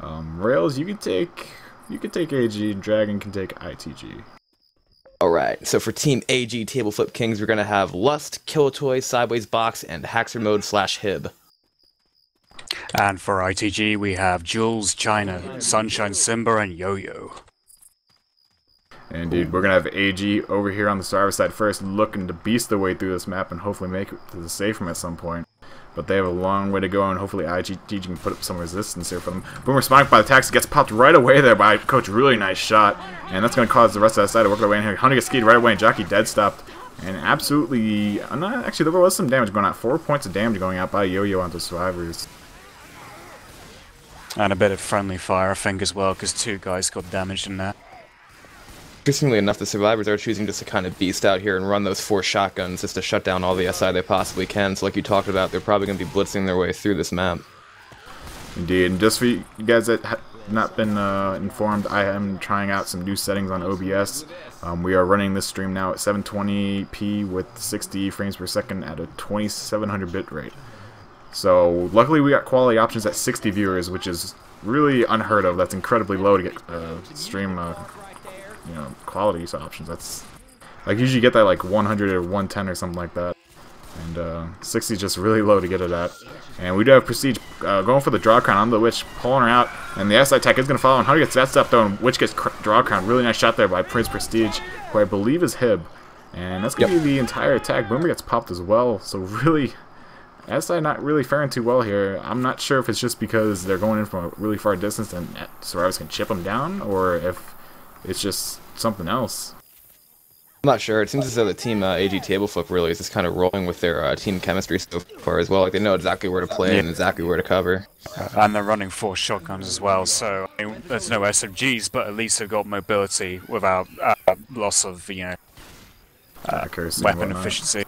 Um, Rails, you can take you can take AG. Dragon can take ITG. All right, so for Team AG Table Flip Kings, we're gonna have Lust, Killatoy, Sideways Box, and Haxer Mode slash Hib. And for ITG, we have Jules, China, Sunshine Simba, and Yo-Yo. Indeed, we're gonna have AG over here on the Survivor side first, looking to beast their way through this map and hopefully make it to the safe room at some point. But they have a long way to go, and hopefully ITG can put up some resistance here for them. Boomer spiked by the taxi gets popped right away there by Coach. Really nice shot, and that's gonna cause the rest of that side to work their way in here. Hunter gets skied right away, and Jockey dead stopped. And absolutely, uh, not actually, there was some damage going out. Four points of damage going out by Yo-Yo onto Survivors. And a bit of friendly fire, I think, as well, because two guys got damaged in that. Interestingly enough, the survivors are choosing just to kind of beast out here and run those four shotguns just to shut down all the SI they possibly can. So like you talked about, they're probably going to be blitzing their way through this map. Indeed, and just for you guys that have not been uh, informed, I am trying out some new settings on OBS. Um, we are running this stream now at 720p with 60 frames per second at a 2700 bit rate. So luckily we got quality options at 60 viewers, which is really unheard of. That's incredibly low to get uh, stream uh, you know, quality options. That's like usually get that like 100 or 110 or something like that. And uh, 60 is just really low to get it at. And we do have Prestige uh, going for the draw crown on the Witch, pulling her out. And the SI tech is going to follow, and Hunter gets that stuff though, and Witch gets draw crown. Really nice shot there by Prince Prestige, who I believe is Hib. And that's going to Yep. be the entire attack. Boomer gets popped as well, so really, SI not really faring too well here. I'm not sure if it's just because they're going in from a really far distance and Survivors can chip them down, or if it's just something else. I'm not sure. It seems as though the team uh, AG Table Flip really is just kind of rolling with their uh, team chemistry so far as well. Like they know exactly where to play and exactly where to cover. And they're running four shotguns as well, so I mean, there's no SMGs, but at least they've got mobility without uh, loss of, you know, Accuracy weapon whatnot. efficiency.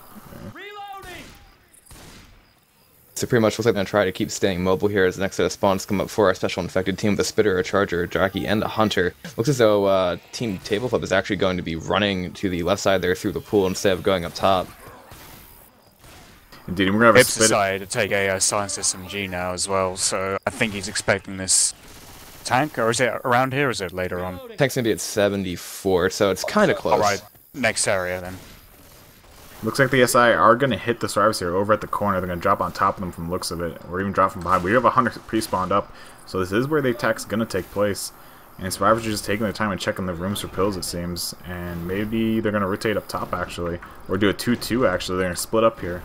So pretty much looks like they're gonna try to keep staying mobile here as the next set of spawns come up for our special infected team with a spitter, a charger, a jockey, and a hunter. Looks as though uh, Team Table Flip is actually going to be running to the left side there through the pool instead of going up top. Indeed, and we're gonna have a Hib's spit. decided to take a uh, Silenced SMG now as well, so I think he's expecting this tank, or is it around here, or is it later on? Tank's gonna be at 74, so it's kind of close. Alright, next area then. Looks like the SI are gonna hit the survivors here over at the corner. They're gonna drop on top of them from looks of it, or even drop from behind. We have a hunter pre-spawned up, so this is where the attack's gonna take place. And survivors are just taking their time and checking the rooms for pills, it seems. And maybe they're gonna rotate up top actually, or do a two-two actually. They're gonna split up here.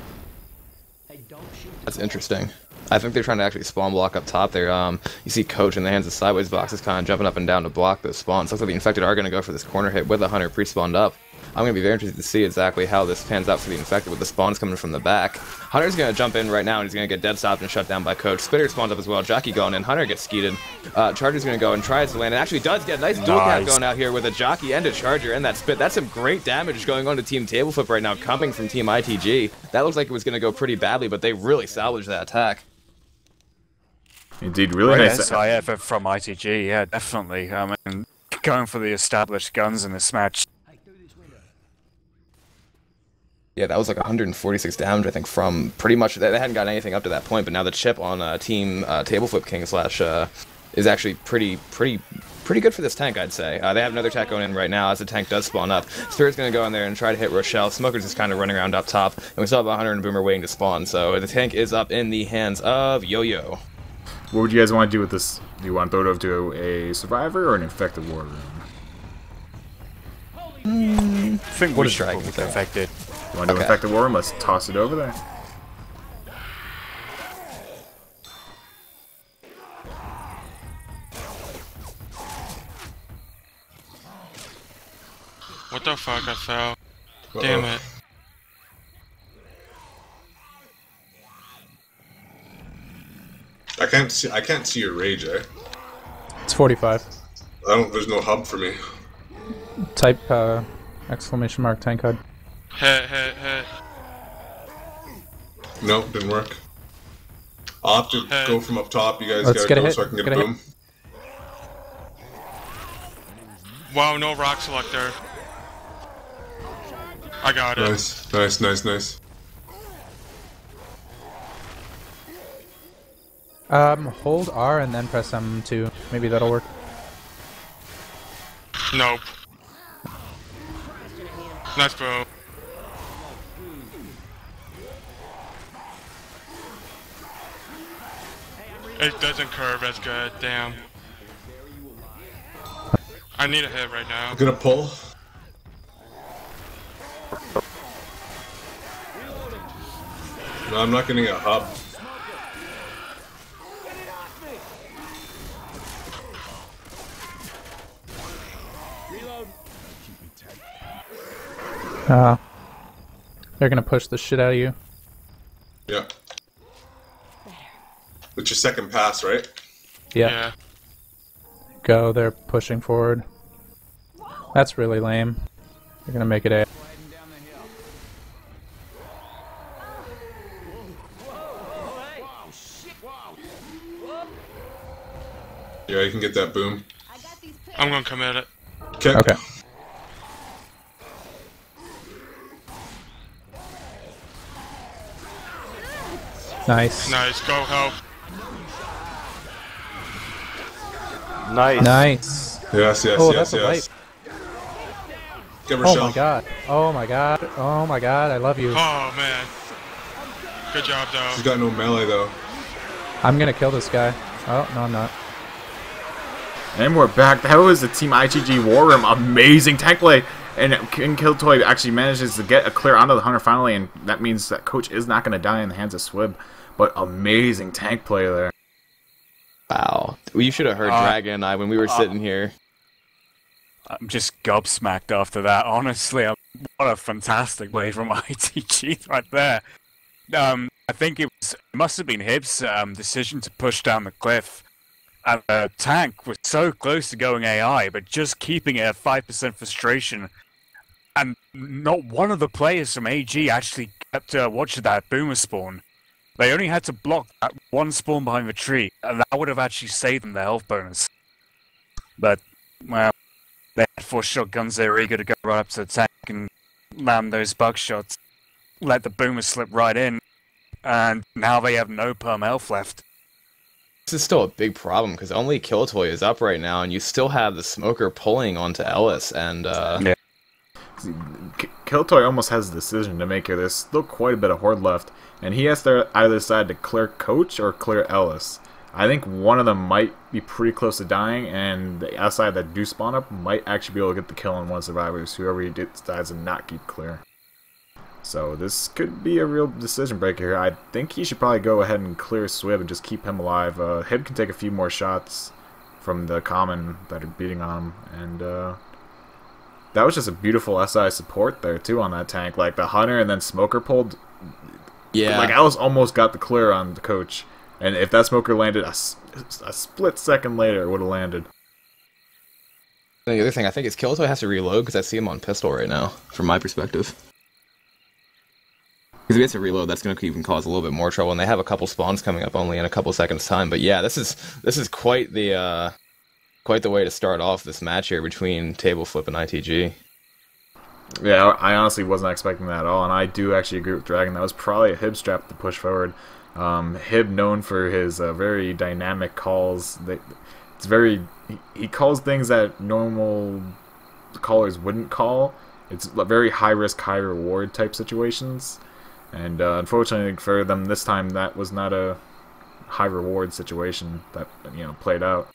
That's interesting. I think they're trying to actually spawn block up top there. Um, you see Coach in the hands of sideways boxes kind of jumping up and down to block those spawns. Looks like the infected are going to go for this corner hit with the hunter pre-spawned up. I'm going to be very interested to see exactly how this pans out for the infected with the spawns coming from the back. Hunter's going to jump in right now and he's going to get dead stopped and shut down by Coach. Spitter spawns up as well. Jockey going in. Hunter gets skeeted. Uh, Charger's going to go and tries to land and actually does get a nice dual cap going out here with a Jockey and a Charger and that spit. That's some great damage going on to Team Table Flip right now coming from Team ITG. That looks like it was going to go pretty badly, but they really salvaged that attack. Indeed, really Great nice. SI effort from ITG, yeah, definitely. I mean, going for the established guns in this match. Yeah, that was like 146 damage, I think, from pretty much. They they hadn't gotten anything up to that point, but now the chip on uh, Team uh, Table Flip King slash uh, is actually pretty, pretty, pretty good for this tank, I'd say. Uh, they have another attack going in right now as the tank does spawn up. Spitter's gonna go in there and try to hit Rochelle. Smoker's just kind of running around up top, and we still have a Hunter and Boomer waiting to spawn. So the tank is up in the hands of Yo-Yo. What would you guys want to do with this? Do you want to throw it to a survivor or an infected war room? I think What we is should Dragon infected. You want to do Okay. infected war room? Let's toss it over there. What the fuck? I fell. Damn it. I can't see. I can't see your rage. Eh? It's 45. I don't. There's no hub for me. Type uh, exclamation mark tank HUD. Hit, hit, hit. No, didn't work. I'll have to Hey. go from up top. You guys Let's gotta go hit, so I can get, get a a hit. boom. Wow, no rock selector. I got it. Nice, nice, nice, nice. Um, hold R and then press M2. Maybe that'll work. Nope. Nice boom. It doesn't curve as good, damn. I need a hit right now. I'm gonna pull. No, I'm not getting a hub. Uh, they're gonna push the shit out of you. Yeah. It's your second pass, right? Yeah. Yeah. Go, they're pushing forward. That's really lame. They're gonna make it A. Yeah, you can get that boom. I'm gonna commit it. Okay. Okay. Nice. Nice, go help. Nice. Nice. Yes, yes, Oh, yes, that's a yes. Get Oh Rochelle. my god. Oh my god. Oh my god. I love you. Oh man. Good job, She's though. got no melee though. I'm gonna kill this guy. Oh, no, I'm not. And we're back. That was the Team ITG War Room. Amazing tank play. And King Killtoy actually manages to get a clear onto the Hunter finally, and that means that Coach is not going to die in the hands of Swib. But amazing tank play there. Wow. Well, you should have heard Uh, Dragon and I when we were sitting here. I'm just gobsmacked after that. Honestly, what a fantastic play from ITG right there. Um, I think it was it must have been Hibbs' um, decision to push down the cliff. And the tank was so close to going AI, but just keeping it at five percent frustration. And not one of the players from AG actually kept uh, watching that boomer spawn. They only had to block that one spawn behind the tree, and that would have actually saved them their health bonus. But well, they had four shotguns. They were eager to go right up to the tank and land those buckshots. Let the boomer slip right in, and now they have no perm health left. This is still a big problem because only Killtoy is up right now, and you still have the smoker pulling onto Ellis. And uh, Yeah. K- Killtoy almost has a decision to make here. There's still quite a bit of horde left, and he has to either decide to clear Coach or clear Ellis. I think one of them might be pretty close to dying, and the outside that do spawn up might actually be able to get the kill on one survivors, whoever he decides to not keep clear. So this could be a real decision breaker here. I think he should probably go ahead and clear Swib and just keep him alive. Uh, Hib can take a few more shots from the common that are beating on him, and uh, that was just a beautiful SI support there too on that tank. Like the hunter and then smoker pulled. Yeah, Like Ellis almost got the clear on the coach, and if that smoker landed a split second later, it would have landed. The other thing I think is Killtoy has to reload because I see him on pistol right now, from my perspective. Because if he has to reload, that's going to even cause a little bit more trouble. And they have a couple spawns coming up only in a couple seconds time. But yeah, this is this is quite the uh, quite the way to start off this match here between Table Flip and ITG. Yeah, I honestly wasn't expecting that at all, and I do actually agree with Dragon. That was probably a Hib strap to push forward. Um, Hib known for his uh, very dynamic calls. They, it's very he, calls things that normal callers wouldn't call. It's very high risk, high reward type situations, and uh, unfortunately for them this time, that was not a high reward situation that you know played out.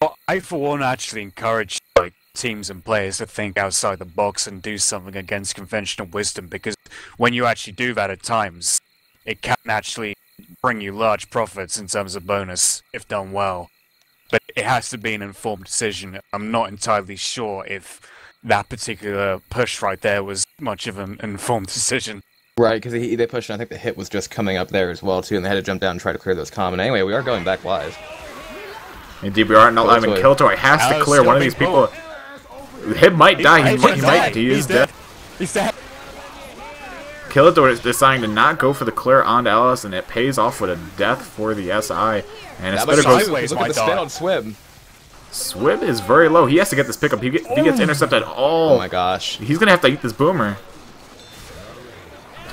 Well, I, for one, actually encourage like teams and players to think outside the box and do something against conventional wisdom because when you actually do that at times, it can actually bring you large profits in terms of bonus if done well. But it has to be an informed decision. I'm not entirely sure if that particular push right there was much of an informed decision. Right, because they pushed. and I think the hit was just coming up there as well too, and they had to jump down and try to clear those common. Anyway, we are going back live. Indeed, we aren't allowing Killtoy. It has to clear one of these being people. Hib might die. He, He's might, he dead. might. He He's is dead. dead. He's dead. Killatoy is deciding to not go for the clear onto Ellis, and it pays off with a death for the SI. And That instead was of goes, sideways. Look my at the spin on Swib. Swib is very low. He has to get this pickup. He get, he gets intercepted, Oh oh, my gosh. he's gonna have to eat this boomer.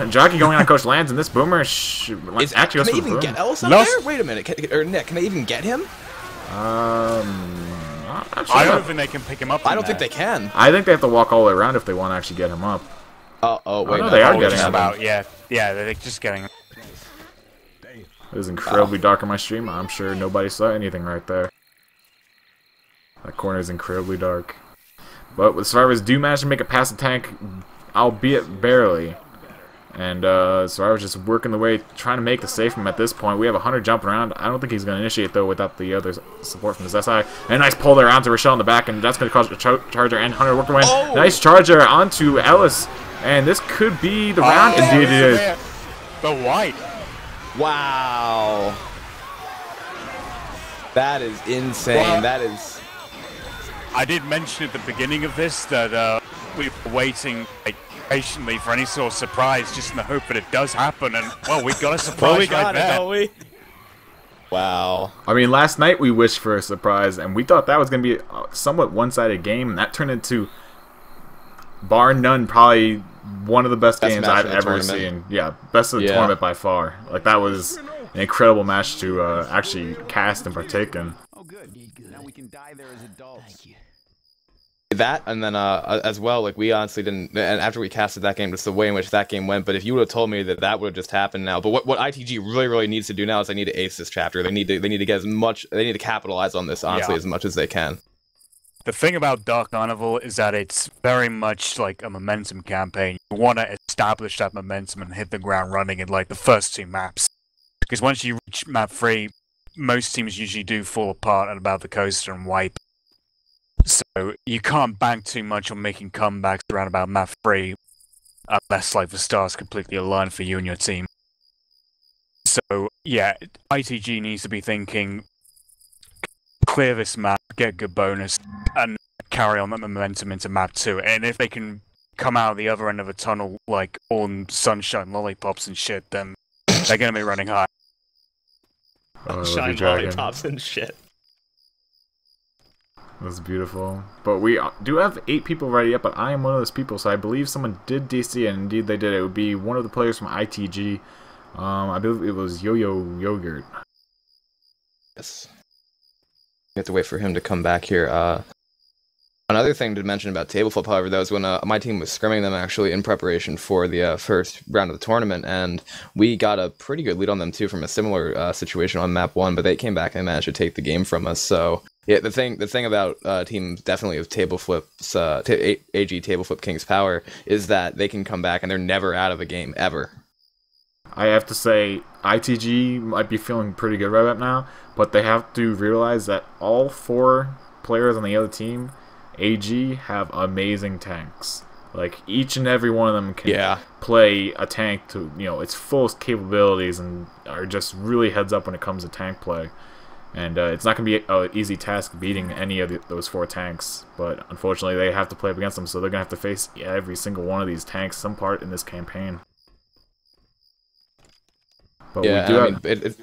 Jockey going on Coach Lands, and this boomer sh- Is, actually can goes they for the even boom. get Ellis up Lost- there? Wait a minute. Can, or Nick, can they even get him? Um, I'm not sure I don't about- think they can pick him up. I don't think they can. I think they have to walk all the way around if they want to actually get him up. Oh, oh, wait. no, no, they are oh, getting yeah, him. About yeah, yeah, they're just getting. It was incredibly oh. dark in my stream. I'm sure nobody saw anything right there. That corner is incredibly dark. But the survivors do manage to make it past the tank, albeit barely. And uh, was just working the way, trying to make the save from at this point. We have a Hunter jumping around. I don't think he's going to initiate though without the other support from his SI. And a nice pull there onto Rochelle in the back, and that's going to cause a char- charger. And Hunter worked away. Oh! Nice charger onto Ellis, and this could be the round. Oh, Indeed, it is. The white. Wow. That is insane. Well- that is. I did mention at the beginning of this that uh, we were waiting like, patiently for any sort of surprise, just in the hope that it does happen. And well, we got a surprise right there. we? Wow. I mean, last night we wished for a surprise, and we thought that was going to be a somewhat one-sided game, and that turned into, bar none, probably one of the best, Best games I've ever tournament. seen. Yeah, best of the Yeah. tournament by far. Like that was an incredible match to uh, actually cast and partake in. Oh, good. Now we can die there as adults. Thank you. That and then uh, as well, like we honestly didn't. And after we casted that game, just the way in which that game went. But if you would have told me that that would have just happened now, but what, what ITG really really needs to do now is they need to ace this chapter. They need to they need to get as much. They need to capitalize on this honestly Yeah. as much as they can. The thing about Dark Carnival is that it's very much like a momentum campaign. You want to establish that momentum and hit the ground running in like the first two maps. Because once you reach map three, most teams usually do fall apart at about the coaster and wipe. So you can't bank too much on making comebacks around about map three, unless like the stars completely align for you and your team. So yeah, ITG needs to be thinking clear this map, get good bonus, and carry on that momentum into map two. And if they can come out of the other end of a tunnel like all in sunshine, lollipops and shit, then they're gonna be running high. I love you, Shine Dragon. lollipops and shit. That's beautiful. But we uh, do have eight people ready up, but I am one of those people, so I believe someone did DC, and indeed they did. It would be one of the players from ITG. Um, I believe it was Yo-Yo Yogurt. Yes. We have to wait for him to come back here. Uh, another thing to mention about table flip, however, though, is when uh, my team was scrimming them actually in preparation for the uh, first round of the tournament, and we got a pretty good lead on them too from a similar uh, situation on map one, but they came back and managed to take the game from us. So yeah, the thing the thing about uh, teams definitely of table flips, uh, AG table flip King's Power is that they can come back and they're never out of a game ever. I have to say, ITG might be feeling pretty good right up now, but they have to realize that all four players on the other team, AG, have amazing tanks. Like each and every one of them can Yeah. play a tank to you know its fullest capabilities and are just really heads up when it comes to tank play. And uh, it's not going to be an easy task beating any of the, those four tanks, but unfortunately they have to play up against them, so they're going to have to face every single one of these tanks some part in this campaign. But yeah, we do I have, mean, it, it,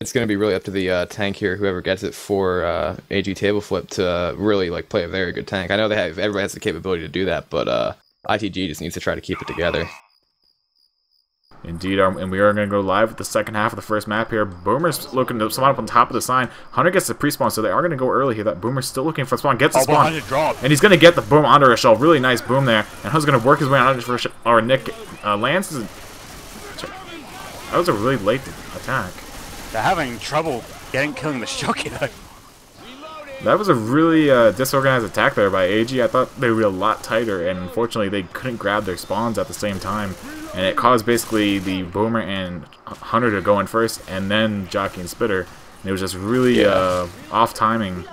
it's going to be really up to the uh, tank here, whoever gets it for uh, AG table flip, to uh, really like play a very good tank. I know they have everybody has the capability to do that, but uh, ITG just needs to try to keep it together. Indeed, and we are going to go live with the second half of the first map here. Boomer's looking to spawn up on top of the sign. Hunter gets the pre-spawn, so they are going to go early here. That Boomer's still looking for spawn. Gets the Oh, spawn. And he's going to get the boom under a shell. Really nice boom there. And Hunter's going to work his way onto Rochelle. Or Nick uh, Lance is... That was a really late attack. They're having trouble getting killing the Jockey though. That was a really uh, disorganized attack there by AG. I thought they would be a lot tighter, and unfortunately they couldn't grab their spawns at the same time. And it caused basically the Boomer and Hunter to go in first, and then Jockey and Spitter. And it was just really Yeah. uh, off timing.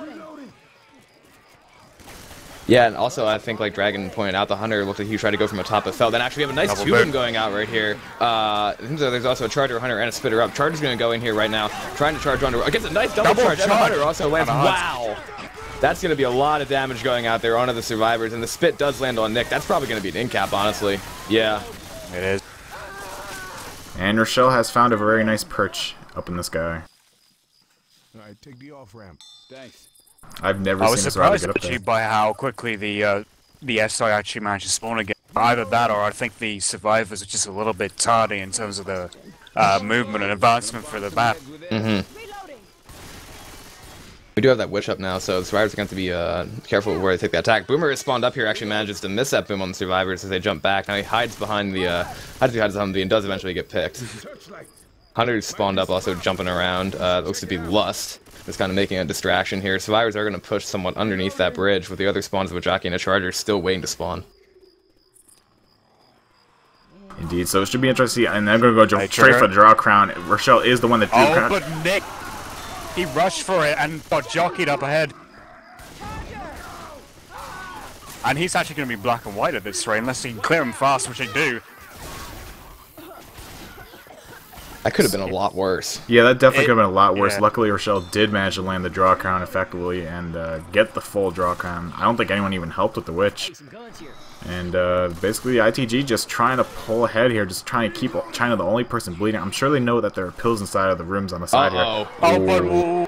Yeah, and also I think like Dragon pointed out, the hunter looked like he tried to go from a top but fell. Then actually we have a nice Double two of going out right here. Uh, I think there's also a charger hunter and a spitter up. Charger's gonna go in here right now, trying to charge under. Against a nice double, Double charge. And the hunter also lands. On a hunt. Wow. That's gonna be a lot of damage going out there onto the survivors, and the spit does land on Nick. That's probably gonna be an in cap, honestly. Yeah. It is. And Rochelle has found a very nice perch up in the sky. Alright, take the off ramp. Thanks. I've never I was a surprised get up actually there. by how quickly the uh, the SI actually managed to spawn again. Either that, or I think the survivors are just a little bit tardy in terms of the uh, movement and advancement for the map. Mm-hmm. We do have that witch up now, so the survivors are going to be uh, careful where they take the attack. Boomer is spawned up here, actually manages to miss that boom on the survivors as they jump back. Now he hides behind the uh, hides behind the and does eventually get picked. Hunter spawned up, also jumping around. Uh, looks to be Lust. Just kind of making a distraction here. Survivors are going to push somewhat underneath that bridge, with the other spawns of a jockey and a charger still waiting to spawn. Indeed, so it should be interesting. And they're going to go jump straight Trigger. for the draw crown. Rochelle is the one that drew Oh, crown. but Nick, he rushed for it and got jockeyed up ahead. And he's actually going to be black and white at this rate, unless he can clear him fast, which they do. That could have been a lot worse. Yeah, that definitely It- could have been a lot worse. yeah. Luckily, Rochelle did manage to land the draw crown effectively and uh, get the full draw crown. I don't think anyone even helped with the witch. And uh, basically, ITG just trying to pull ahead here, just trying to keep China the only person bleeding. I'm sure they know that there are pills inside of the rooms on the side Uh-oh. here. Oh, but Ooh.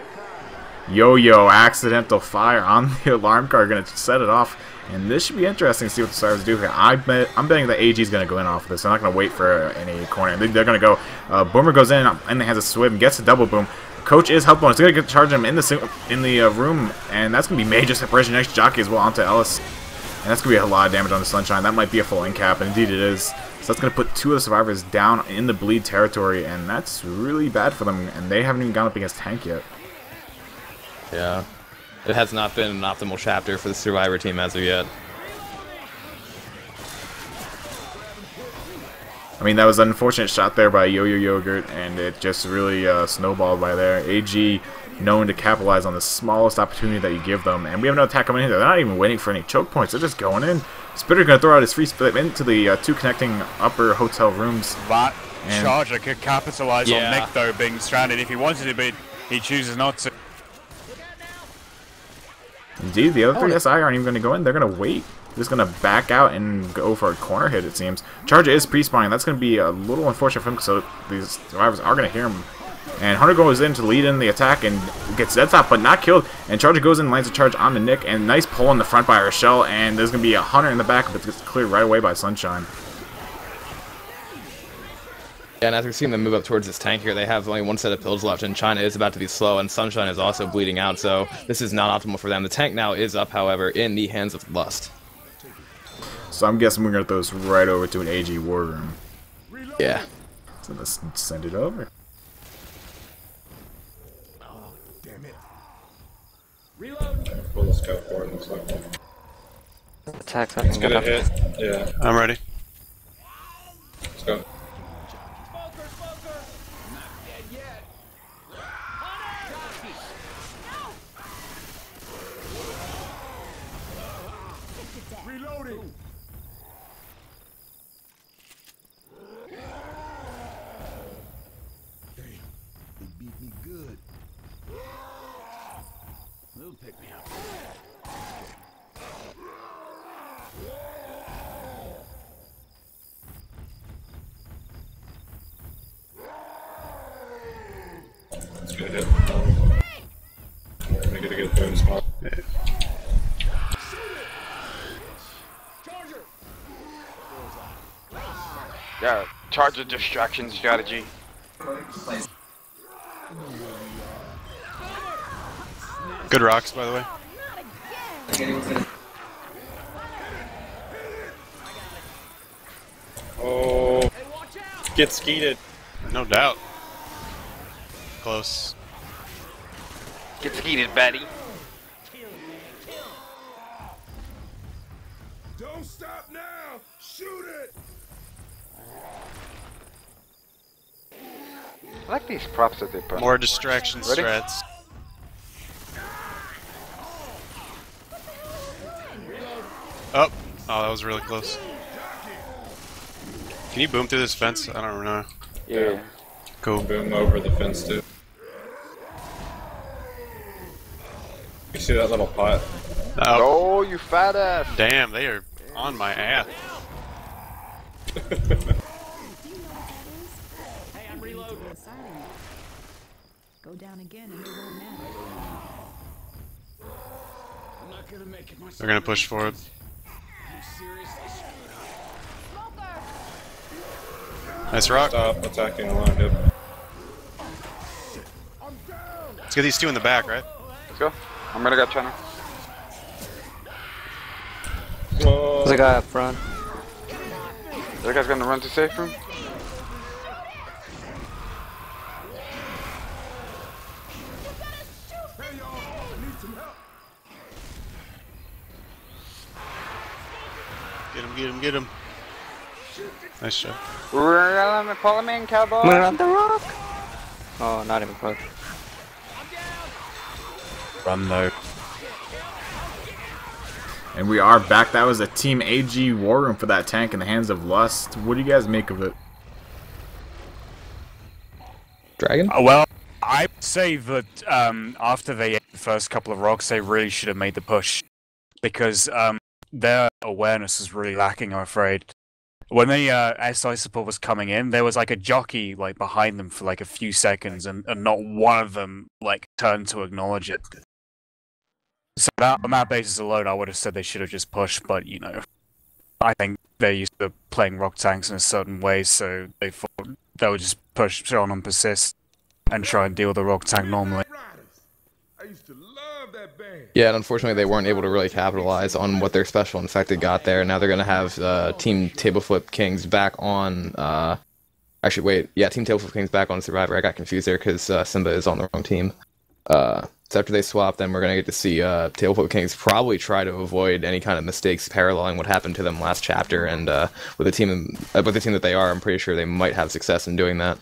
Yo-yo, accidental fire on the alarm car. gonna set it off. And this should be interesting to see what the Stars do here. I bet I'm betting that AG is gonna go in off of this. They're not gonna wait for any corner. They- They're gonna go. Uh, Boomer goes in and they has a swim, gets a double boom. Coach is help bonus. They're gonna get charge him in the in the uh, room, and that's gonna be major separation next jockey as well onto Ellis. And that's going to be a lot of damage on the Sunshine. That might be a full end cap, and indeed it is. So that's going to put two of the survivors down in the bleed territory, and that's really bad for them. And they haven't even gone up against Tank yet. Yeah. It has not been an optimal chapter for the survivor team as of yet. I mean, that was an unfortunate shot there by Yo-Yo Yogurt, and it just really uh, snowballed by there. AG known to capitalize on the smallest opportunity that you give them, and we have no attack coming in here. They're not even waiting for any choke points. They're just going in. Spitter going to throw out his free split into the uh, two connecting upper hotel rooms. that And- Charger could capitalize Yeah. on Nick, though, being stranded if he wanted to, but he chooses not to. Indeed, the other three oh. SI aren't even going to go in. They're going to wait. They're just going to back out and go for a corner hit, it seems. Charger is pre-spawning. That's going to be a little unfortunate for him, so these survivors are going to hear him. And Hunter goes in to lead in the attack and gets dead top, but not killed. And Charger goes in and lands a charge on the Nick, and nice pull in the front by Rochelle, and there's going to be a Hunter in the back, but it's gets cleared right away by Sunshine. Yeah, and as we're seeing them move up towards this tank here, they have only one set of pills left, and China is about to be slow, and Sunshine is also bleeding out, so this is not optimal for them. The tank now is up, however, in the hands of Lust. So I'm guessing we're going to throw this right over to an AG war room. Yeah. So let's send it over. Attack that. Get a hit. Yeah. I'm ready. Let's go. Reloading. Damn, they beat me good. They'll pick me up. Let's get a hit. We're gonna get a boom spot. Yeah, charge the distraction strategy. Good rocks, by the way. Oh, Get skeeted. No doubt. Close. Get skeeted, Betty. Props that they put. More distraction Ready? strats. Oh, oh, that was really close. Can you boom through this fence? I don't know. Yeah. Cool. boom over the fence too. You see that little pot? Oh, Oh, you fat ass. damn, they are on my ass. Go down again and it won't matter. I'm not gonna make it myself. They're gonna push forward. You seriously screwed up. Nice rock. Stop attacking line, Hib. Let's get these two in the back, right? Let's go. I'm gonna go China. Whoa. There's a guy up front. That guy's gonna run to safe room. Get him, get him, get him. Nice shot. Pull him in, cowboy. We're on the rock. Oh, not even close. Run though. And we are back. That was a Team AG War Room for that tank in the hands of Lust. What do you guys make of it? Dragon? Uh, well, I would say that um, after they ate the first couple of rocks, they really should have made the push because um, their awareness is really lacking. I'm afraid. When the uh, SI support was coming in, there was like a jockey like behind them for like a few seconds, and, and not one of them like turned to acknowledge it. So that, on that basis alone, I would have said they should have just pushed. But you know, I think they're used to playing rock tanks in a certain way, so they thought they would just push on and persist and try and deal with the rock tank normally. Yeah, and unfortunately they weren't able to really capitalize on what their special infected got there. Now they're going to have uh, Team Tableflip Kings back on. Uh, actually, wait, yeah, Team Tableflip Kings back on Survivor. I got confused there because uh, Simba is on the wrong team. Uh, so after they swap, then we're going to get to see uh, Tableflip Kings probably try to avoid any kind of mistakes paralleling what happened to them last chapter. And uh, with the team, with the team that they are, I'm pretty sure they might have success in doing that.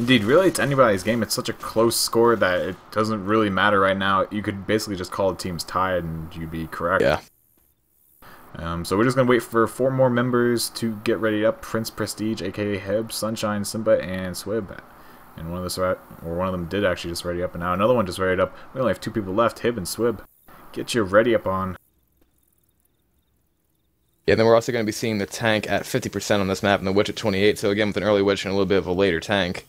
Indeed, really, it's anybody's game. It's such a close score that it doesn't really matter right now. You could basically just call the teams tied and you'd be correct. Yeah. Um, so we're just gonna wait for four more members to get ready up. Prince Prestige, aka Hib, Sunshine, Simba, and Swib. And one of the or one of them did actually just ready up, and now another one just ready up. We only have two people left, Hib and Swib. Get your ready up on. Yeah, then we're also going to be seeing the tank at 50% on this map and the witch at 28. So again, with an early witch and a little bit of a later tank.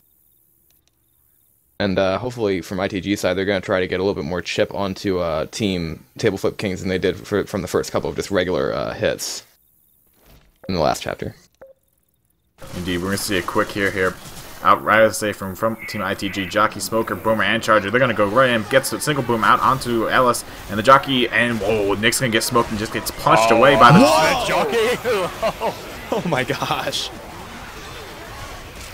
And uh, hopefully, from ITG side, they're going to try to get a little bit more chip onto uh, Team Table Flip Kings than they did for, from the first couple of just regular uh, hits in the last chapter. Indeed, we're going to see a quick here here. Out right as say from from Team ITG, Jockey, Smoker, Boomer, and Charger. They're gonna go right in, gets a single boom out onto Ellis, and the Jockey, and whoa, Nick's gonna get smoked and just gets punched Oh, away by the what? jockey. oh my gosh.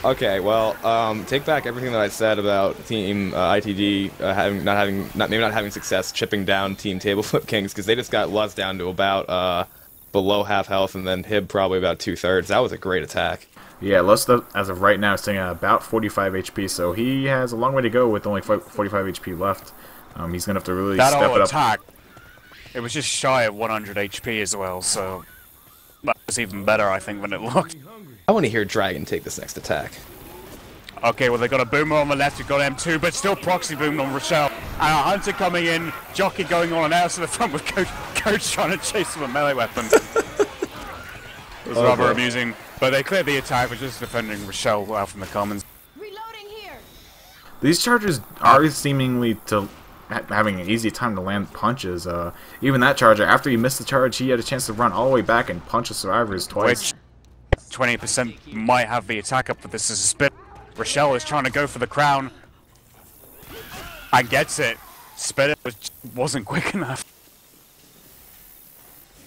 Okay, well, um, take back everything that I said about Team uh, ITG uh, having not having not maybe not having success chipping down Team Table Flip Kings because they just got Lust down to about uh, below half health and then Hib probably about two thirds. That was a great attack. Yeah, Lust, as of right now, is sitting at about 45 HP, so he has a long way to go with only 45 HP left. Um, he's going to have to really that step whole it up. attack, it was just shy of 100 HP as well, so that was even better, I think, than it looked. I want to hear Dragon take this next attack. Okay, well, they got a boomer on the left, you've got M2, but still proxy boom on Rochelle. And a hunter coming in, jockey going on and out to the front with Coach, Coach trying to chase him with a melee weapon. it was Oh, rather boy. amusing. But they cleared the attack, was just defending Rochelle out from the commons. Reloading here. These Chargers are seemingly to having an easy time to land punches. Uh, even that Charger, after he missed the charge, he had a chance to run all the way back and punch the survivors twice. Which 20% might have the attack up, but this is a spit. Rochelle is trying to go for the crown. And gets it. Spit was, wasn't quick enough.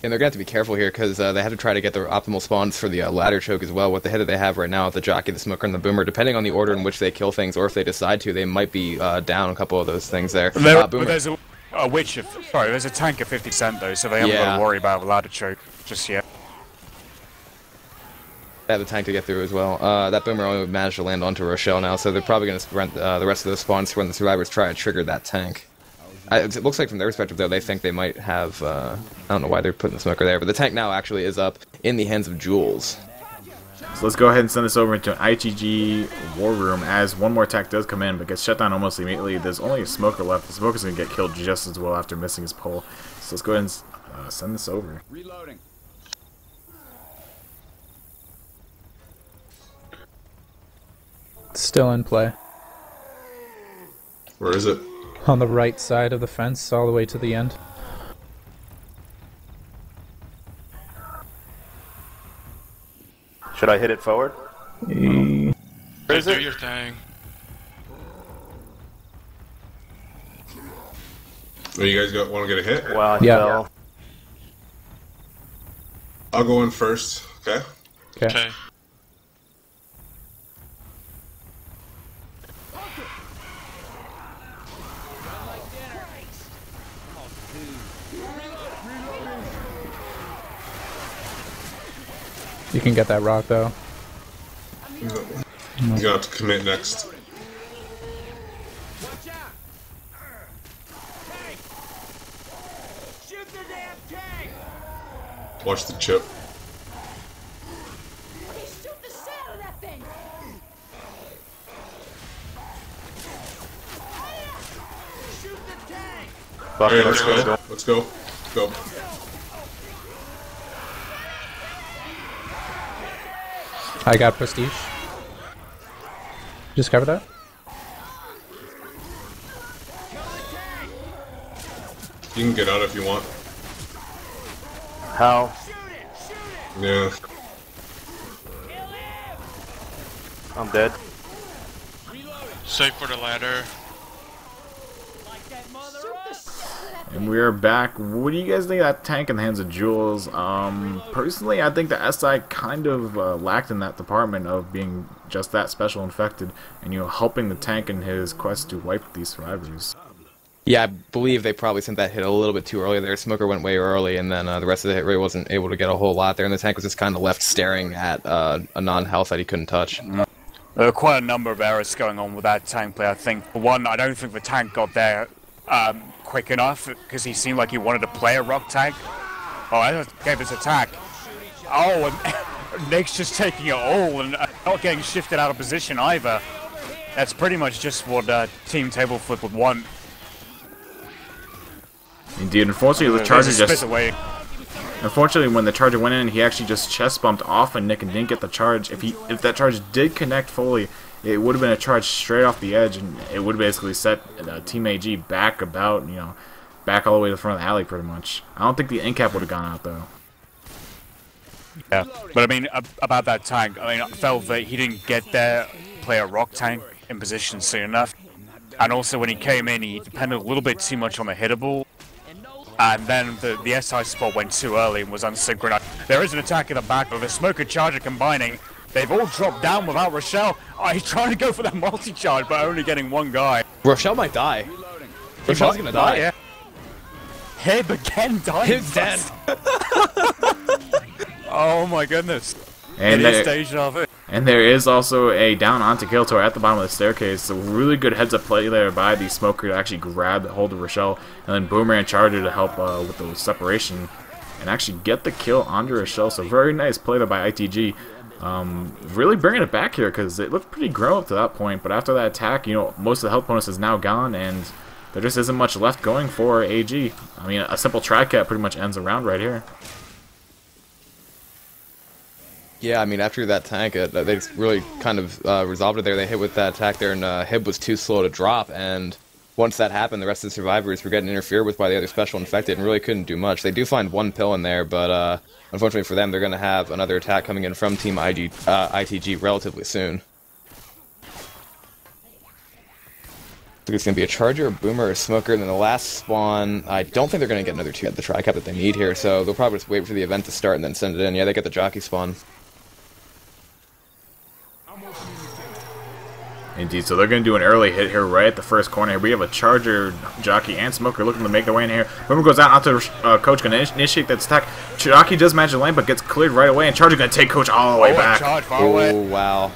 And they're going to have to be careful here because uh, they have to try to get their optimal spawns for the uh, ladder choke as well. With the hit that they have right now with the jockey, the smoker, and the boomer, depending on the order in which they kill things, or if they decide to, they might be uh, down a couple of those things there. There, Uh, but there's a, a witch of sorry, there's a tank of 50 cent though, so they haven't got to worry about a ladder choke just yet. They have the tank to get through as well. Uh, that boomer only managed to land onto Rochelle now, so they're probably going to rent uh, the rest of the spawns when the survivors try to trigger that tank. I, it looks like from their perspective, though, they think they might have. Uh, I don't know why they're putting the smoker there, but the tank now actually is up in the hands of Jules. So let's go ahead and send this over into an ITG war room as one more attack does come in, but gets shut down almost immediately. There's only a smoker left. The smoker's gonna get killed just as well after missing his pole. So let's go ahead and uh, send this over. Reloading. Still in play. Where is it? On the right side of the fence, all the way to the end. Should I hit it forward? Where is Do it? your thing. Oh, you guys got want to get a hit? Wow, Yeah. fell. I'll go in first. Okay. Okay. You can get that rock though. You're gonna have to commit next. Watch the chip. Shoot the shit out of that thing! Fuck Alright, let's let's go. go. Let's go. Go. I got prestige. Just cover that. You can get out if you want. How? Yeah. I'm dead. Safe for the ladder. And we are back. What do you guys think of that tank in the hands of Jules? Um, personally, I think the SI kind of uh, lacked in that department of being just that special infected and, you know, helping the tank in his quest to wipe these survivors. Yeah, I believe they probably sent that hit a little bit too early there. Smoker went way early, and then uh, the rest of the hit rate wasn't able to get a whole lot there, and the tank was just kind of left staring at uh, a non-health that he couldn't touch. There were quite a number of errors going on with that tank play. I think for one, I don't think the tank got there um, quick enough because he seemed like he wanted to play a rock tank. Oh, I gave this attack. Oh, and Nick's just taking it all and uh, not getting shifted out of position either. That's pretty much just what uh, Team Table Flip would want. Indeed, unfortunately, the Charger just... away. Unfortunately, when the Charger went in, he actually just chest bumped off and Nick and didn't get the charge. If he, if that charge did connect fully, it would have been a charge straight off the edge, and it would have basically set uh, Team AG back about, you know, back all the way to the front of the alley, pretty much. I don't think the end cap would have gone out though. Yeah, but I mean about that tank. I mean, I felt that he didn't get there, play a rock tank in position soon enough, and also when he came in, he depended a little bit too much on the hittable, and then the the SI spot went too early and was unsynchronized. There is an attack in the back, but the smoker charger combining. They've all dropped down without Rochelle. Oh, he's trying to go for that multi-charge, but only getting one guy. Rochelle might die. Rochelle's gonna die. Yeah. Hib again dying. Hib's dead. oh my goodness. And it is there- deja vu. And there is also a down onto Kiltor at the bottom of the staircase. So really good heads up play there by the smoker to actually grab hold of Rochelle, and then Boomerang Charger to help uh, with the separation and actually get the kill onto Rochelle. So very nice play there by ITG. Um, really bringing it back here because it looked pretty grown up to that point. But after that attack, you know, most of the health bonus is now gone, and there just isn't much left going for AG. I mean, a simple tri-cap pretty much ends a round right here. Yeah, I mean, after that tank, uh, they really kind of uh, resolved it there. They hit with that attack there, and uh, Hib was too slow to drop. And once that happened, the rest of the survivors were getting interfered with by the other special infected and really couldn't do much. They do find one pill in there, but uh, unfortunately for them, they're going to have another attack coming in from Team IG, uh, ITG relatively soon. I think it's going to be a Charger, a Boomer, a Smoker, and then the last spawn, I don't think they're going to get another two at the tri-cap that they need here, so they'll probably just wait for the event to start and then send it in. Yeah, they get the jockey spawn. Indeed, so they're going to do an early hit here right at the first corner. We have a Charger, Jockey, and Smoker looking to make their way in here. Boomer goes out onto uh, Coach, going to initiate that attack. Jockey does manage the lane, but gets cleared right away, and Charger going to take Coach all the way Oh, a back. charge Oh, away. wow.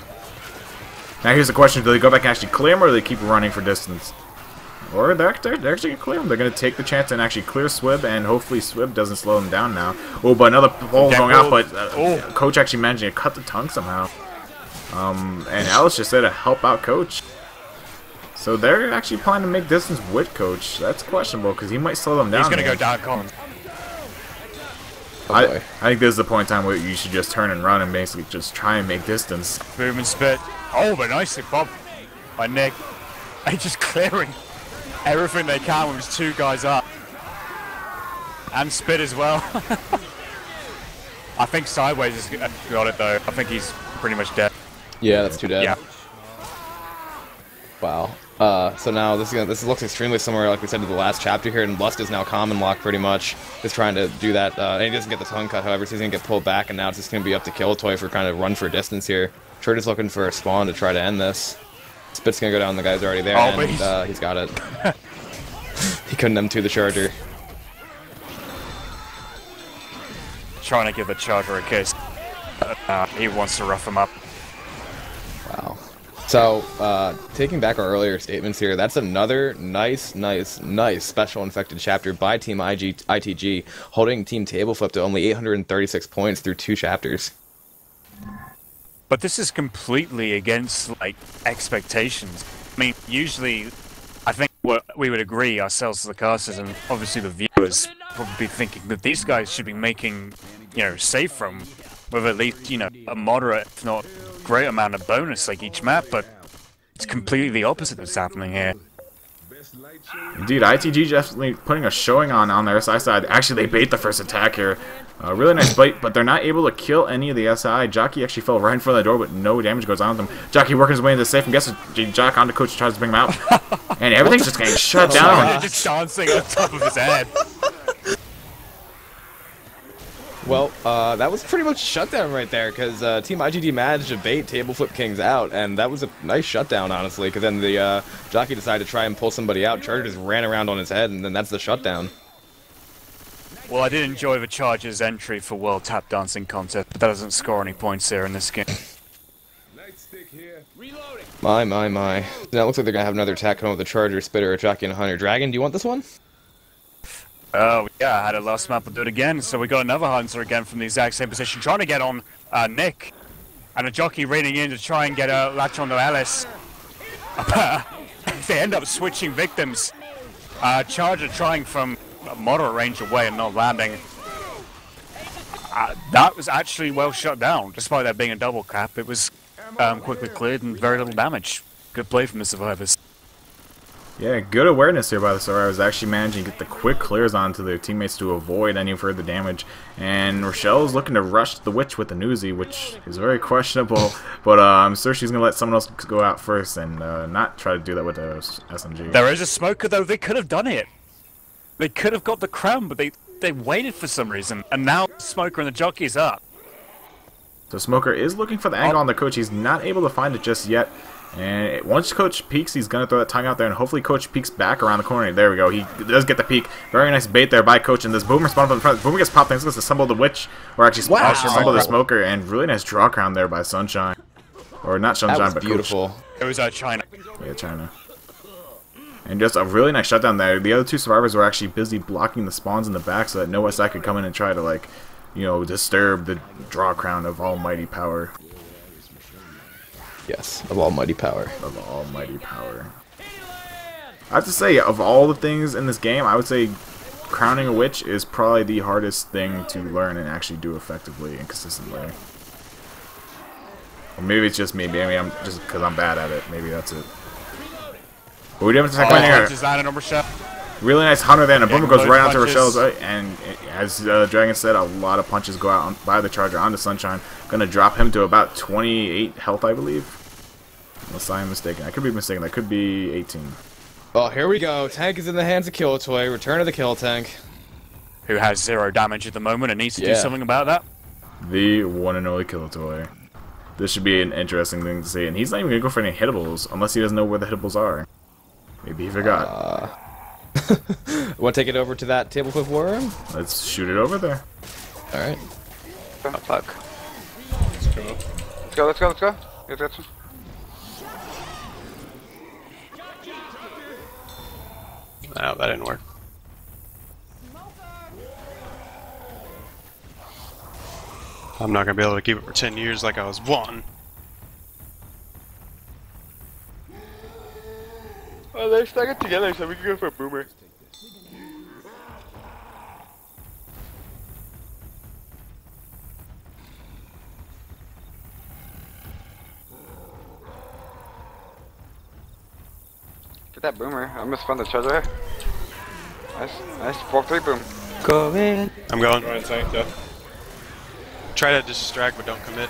Now here's the question, do they go back and actually clear him, or do they keep running for distance? Or they're, they're, they're actually going to clear him. They're going to take the chance and actually clear Swib, and hopefully Swib doesn't slow them down now. Oh, but another ball Yeah, going out, but uh, oh. Coach actually managing to cut the tongue somehow. Um, and Ellis just said to help out Coach. So they're actually planning to make distance with Coach. That's questionable because he might slow them down. He's gonna here. go down Collins. I. I think this is the point in time where you should just turn and run and basically just try and make distance. Boom and spit. Oh, but nicely Bob by Nick. They just clearing everything they can with just two guys up. And spit as well. I think Sideways has got it though. I think he's pretty much dead. Yeah, that's too dead. Yeah. Wow. Uh, so now this is gonna, this looks extremely similar, like we said, to the last chapter here, and Lust is now common lock pretty much. Is trying to do that, uh, and he doesn't get the tongue cut, however, so he's gonna get pulled back, and now it's just gonna be up to Killtoy for kind of run for distance here. Church is looking for a spawn to try to end this. Spit's gonna go down, the guy's already there, Oh, and he's- uh, he's got it. he couldn't M2 the charger. Trying to give the Charger a kiss. Uh, he wants to rough him up. Wow. So, uh, taking back our earlier statements here, that's another nice, nice, nice special infected chapter by Team IG, ITG, holding Team Tableflip to only 836 points through two chapters. But this is completely against like expectations. I mean, usually, I think we would agree ourselves the casters and obviously the viewers probably be thinking that these guys should be making, you know, safe from with at least you know a moderate, if not great amount of bonus like each map. But it's completely the opposite that's happening here. Indeed, ITG definitely putting a showing on on their SI side. Actually, they bait the first attack here. Uh, really nice bite, but they're not able to kill any of the SI. Jockey actually fell right in front of the door, but no damage goes on with him. Jockey working his way into the safe and gets Jock onto Coach tries to bring him out. And everything's just getting shut down. Just dancing on top of his head. Well, uh, that was pretty much shutdown right there, because uh, Team IGD managed to bait Table Flip Kings out, and that was a nice shutdown, honestly, because then the uh, jockey decided to try and pull somebody out. Charger just ran around on his head, and then that's the shutdown. Well, I did enjoy the Chargers' entry for World Tap Dancing Contest, but that doesn't score any points here in this game. My, my, my. Now it looks like they're going to have another attack coming with a Charger, Spitter, a Jockey, and a Hunter. Dragon, do you want this one? Oh, yeah, I had a last map, I'll do it again. So we got another Hunter again from the exact same position, trying to get on uh, Nick. And a jockey raining in to try and get a latch onto Ellis. they end up switching victims. Uh, Charger trying from a moderate range away and not landing. Uh, that was actually well shut down, despite that being a double cap. It was um, quickly cleared and very little damage. Good play from the survivors. Yeah, good awareness here by the Survivors, actually managing to get the quick clears onto their teammates to avoid any further damage. And Rochelle's looking to rush the Witch with the Newsy, which is very questionable, but uh, I'm sure she's going to let someone else go out first and uh, not try to do that with the SMG. There is a smoker though. They could have done it. They could have got the crown, but they they waited for some reason, and now the smoker and the jockey's up. So Smoker is looking for the angle on the coach. He's not able to find it just yet. And once Coach peeks, he's going to throw that tongue out there, and hopefully Coach peeks back around the corner. There we go. He does get the peek. Very nice bait there by Coach, and this Boomer spawn up in front. Boomer gets popped. Thanks to assemble the Witch, or actually Wow. wow. assemble the Smoker, and really nice draw crown there by Sunshine. Or not That Sunshine, was but beautiful. It was uh, China. Yeah, China. And just a really nice shutdown there. The other two survivors were actually busy blocking the spawns in the back so that no SI could come in and try to, like, you know, disturb the draw crown of almighty power. Yes, of almighty power. Of almighty power. I have to say, of all the things in this game, I would say crowning a witch is probably the hardest thing to learn and actually do effectively and consistently. Or maybe it's just me. Maybe I'm just because I'm bad at it. Maybe that's it. But we do have to Oh, attack right here. punches that in a Rochelle. Really nice hunter there, and a boomer goes right of onto. Rochelle's right, and as uh, Dragon said, a lot of punches go out on, by the Charger onto Sunshine. Gonna drop him to about 28 health, I believe. Unless I am mistaken. I could be mistaken. That could be 18. Oh, here we go. Tank is in the hands of Killtoy. Return of the Kill Tank. Who has zero damage at the moment and needs to Yeah. do something about that. The one and only Killtoy. This should be an interesting thing to see, and he's not even gonna go for any hittables unless he doesn't know where the hittables are. Maybe he forgot. Uh, Want to take it over to that table flip war room? Let's shoot it over there. All right. Oh, fuck. Let's go. Let's go, let's go, let's go. Let's go. No, that didn't work. I'm not gonna be able to keep it for 10 years like I was one. Oh, they're stuck it together, so we can go for a boomer. Get that boomer. I almost found the treasure. Nice, nice. 4 3 boom. Go in. I'm going. Ryan tank, yeah. Try to distract, but don't commit.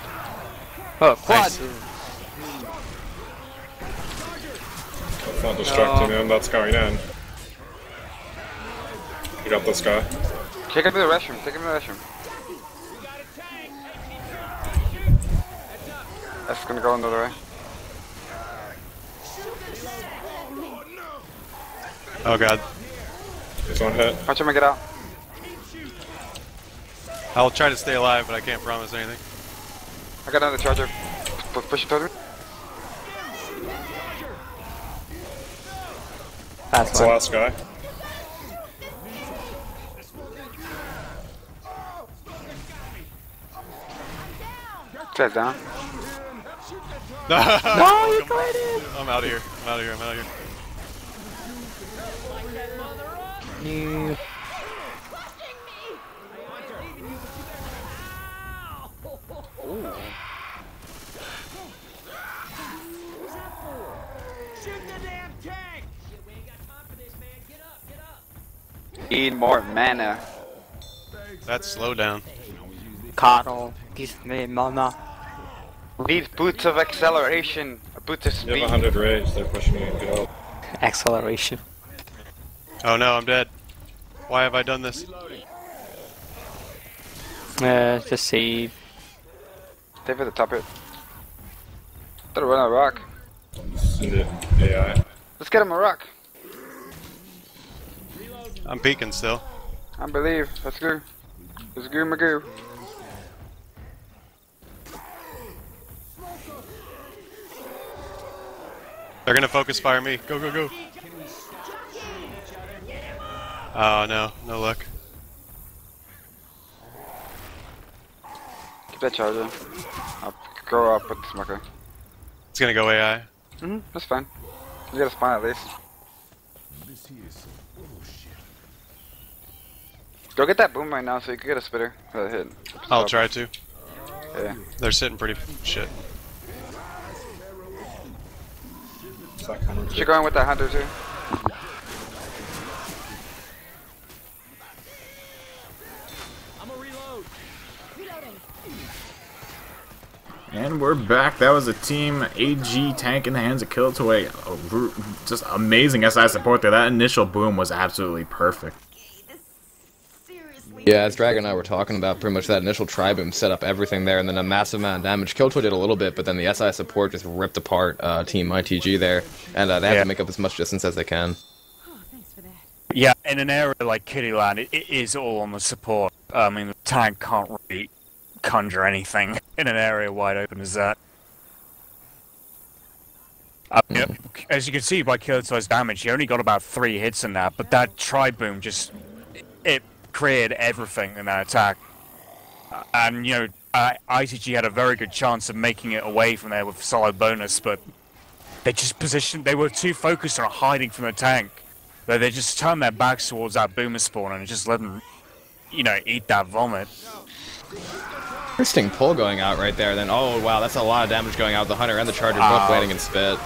Oh, quad! Nice. That's not distracting him, that's going in. You got this guy. Take him to the restroom. Take him to the restroom. That's gonna go another way. Oh god. He's one hit. Watch him get out. I'll try to stay alive, but I can't promise anything. I got another charger. P push it towards me. That's That's the last guy. Get down. no, you it! I'm out of here. I'm out of here. I'm out of here. You. Need more mana. That's slow down. Coddle. Give me mana. Need boots of acceleration. A boot of You have 100 rage, they're pushing you to go. Acceleration. Oh no, I'm dead. Why have I done this? Uh, just save. Stay for the top hit. Better run a rock. Send it AI. Let's get him a rock. I'm peeking still. I believe. Let's go. Let's go, Magoo. They're gonna focus fire me. Go, go, go. Oh no, no luck. Keep that charger. I'll go up with the smoker. It's gonna go AI. Mm-hmm, that's fine. You got a spawn at least. Go get that boom right now so you can get a spitter for the hit. I'll Stop. try to. Yeah. They're sitting pretty shit. You're going with that hunter too. And we're back. That was a team AG tank in the hands of Killtoy. R- Just amazing SI support there. That initial boom was absolutely perfect. Yeah, as Dragon and I were talking about, pretty much that initial tri-boom set up everything there, and then a massive amount of damage. Killtoy did a little bit, but then the SI support just ripped apart uh, Team ITG there, and uh, they have Yeah. to make up as much distance as they can. Yeah, in an area like Kiddieland, it, it is all on the support. I mean, the tank can't really conjure anything in an area wide open as that. I mean, As you can see by Killtoy's damage, he only got about three hits in that, but that tri-boom just it cleared everything in that attack. Uh, And you know, uh, ITG had a very good chance of making it away from there with solid bonus, but they just positioned. They were too focused on hiding from the tank. That they just turned their backs towards that boomer spawn and just let them, you know, eat that vomit. Interesting pull going out right there. Then, oh wow, that's a lot of damage going out. The hunter and the charger Wow. both landing in spit.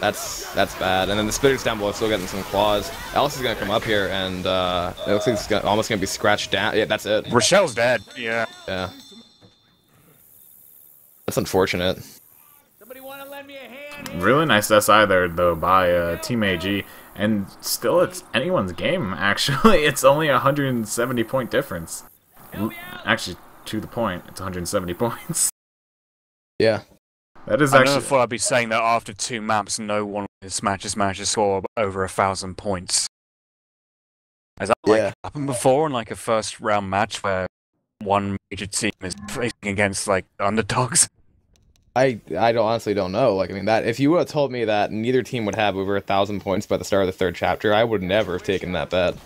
That's that's bad. And then the spitters down below still getting some claws. Ellis is gonna come up here, and uh, it looks like it's gonna, almost gonna be scratched down. Yeah, that's it. Rochelle's dead. Yeah. Yeah. That's unfortunate. Really nice SI there, though, by uh, Team AG. And still, it's anyone's game, actually. It's only a 170 point difference. Actually, to the point, it's 170 points. Yeah. That is I never actually. thought I'd be saying that after two maps, no one has managed to manage to score over a thousand points. Has that like Yeah. happened before in like a first round match where one major team is facing against like underdogs? I I don't honestly don't know. Like I mean that if you would have told me that neither team would have over a thousand points by the start of the third chapter, I would never have taken that bet.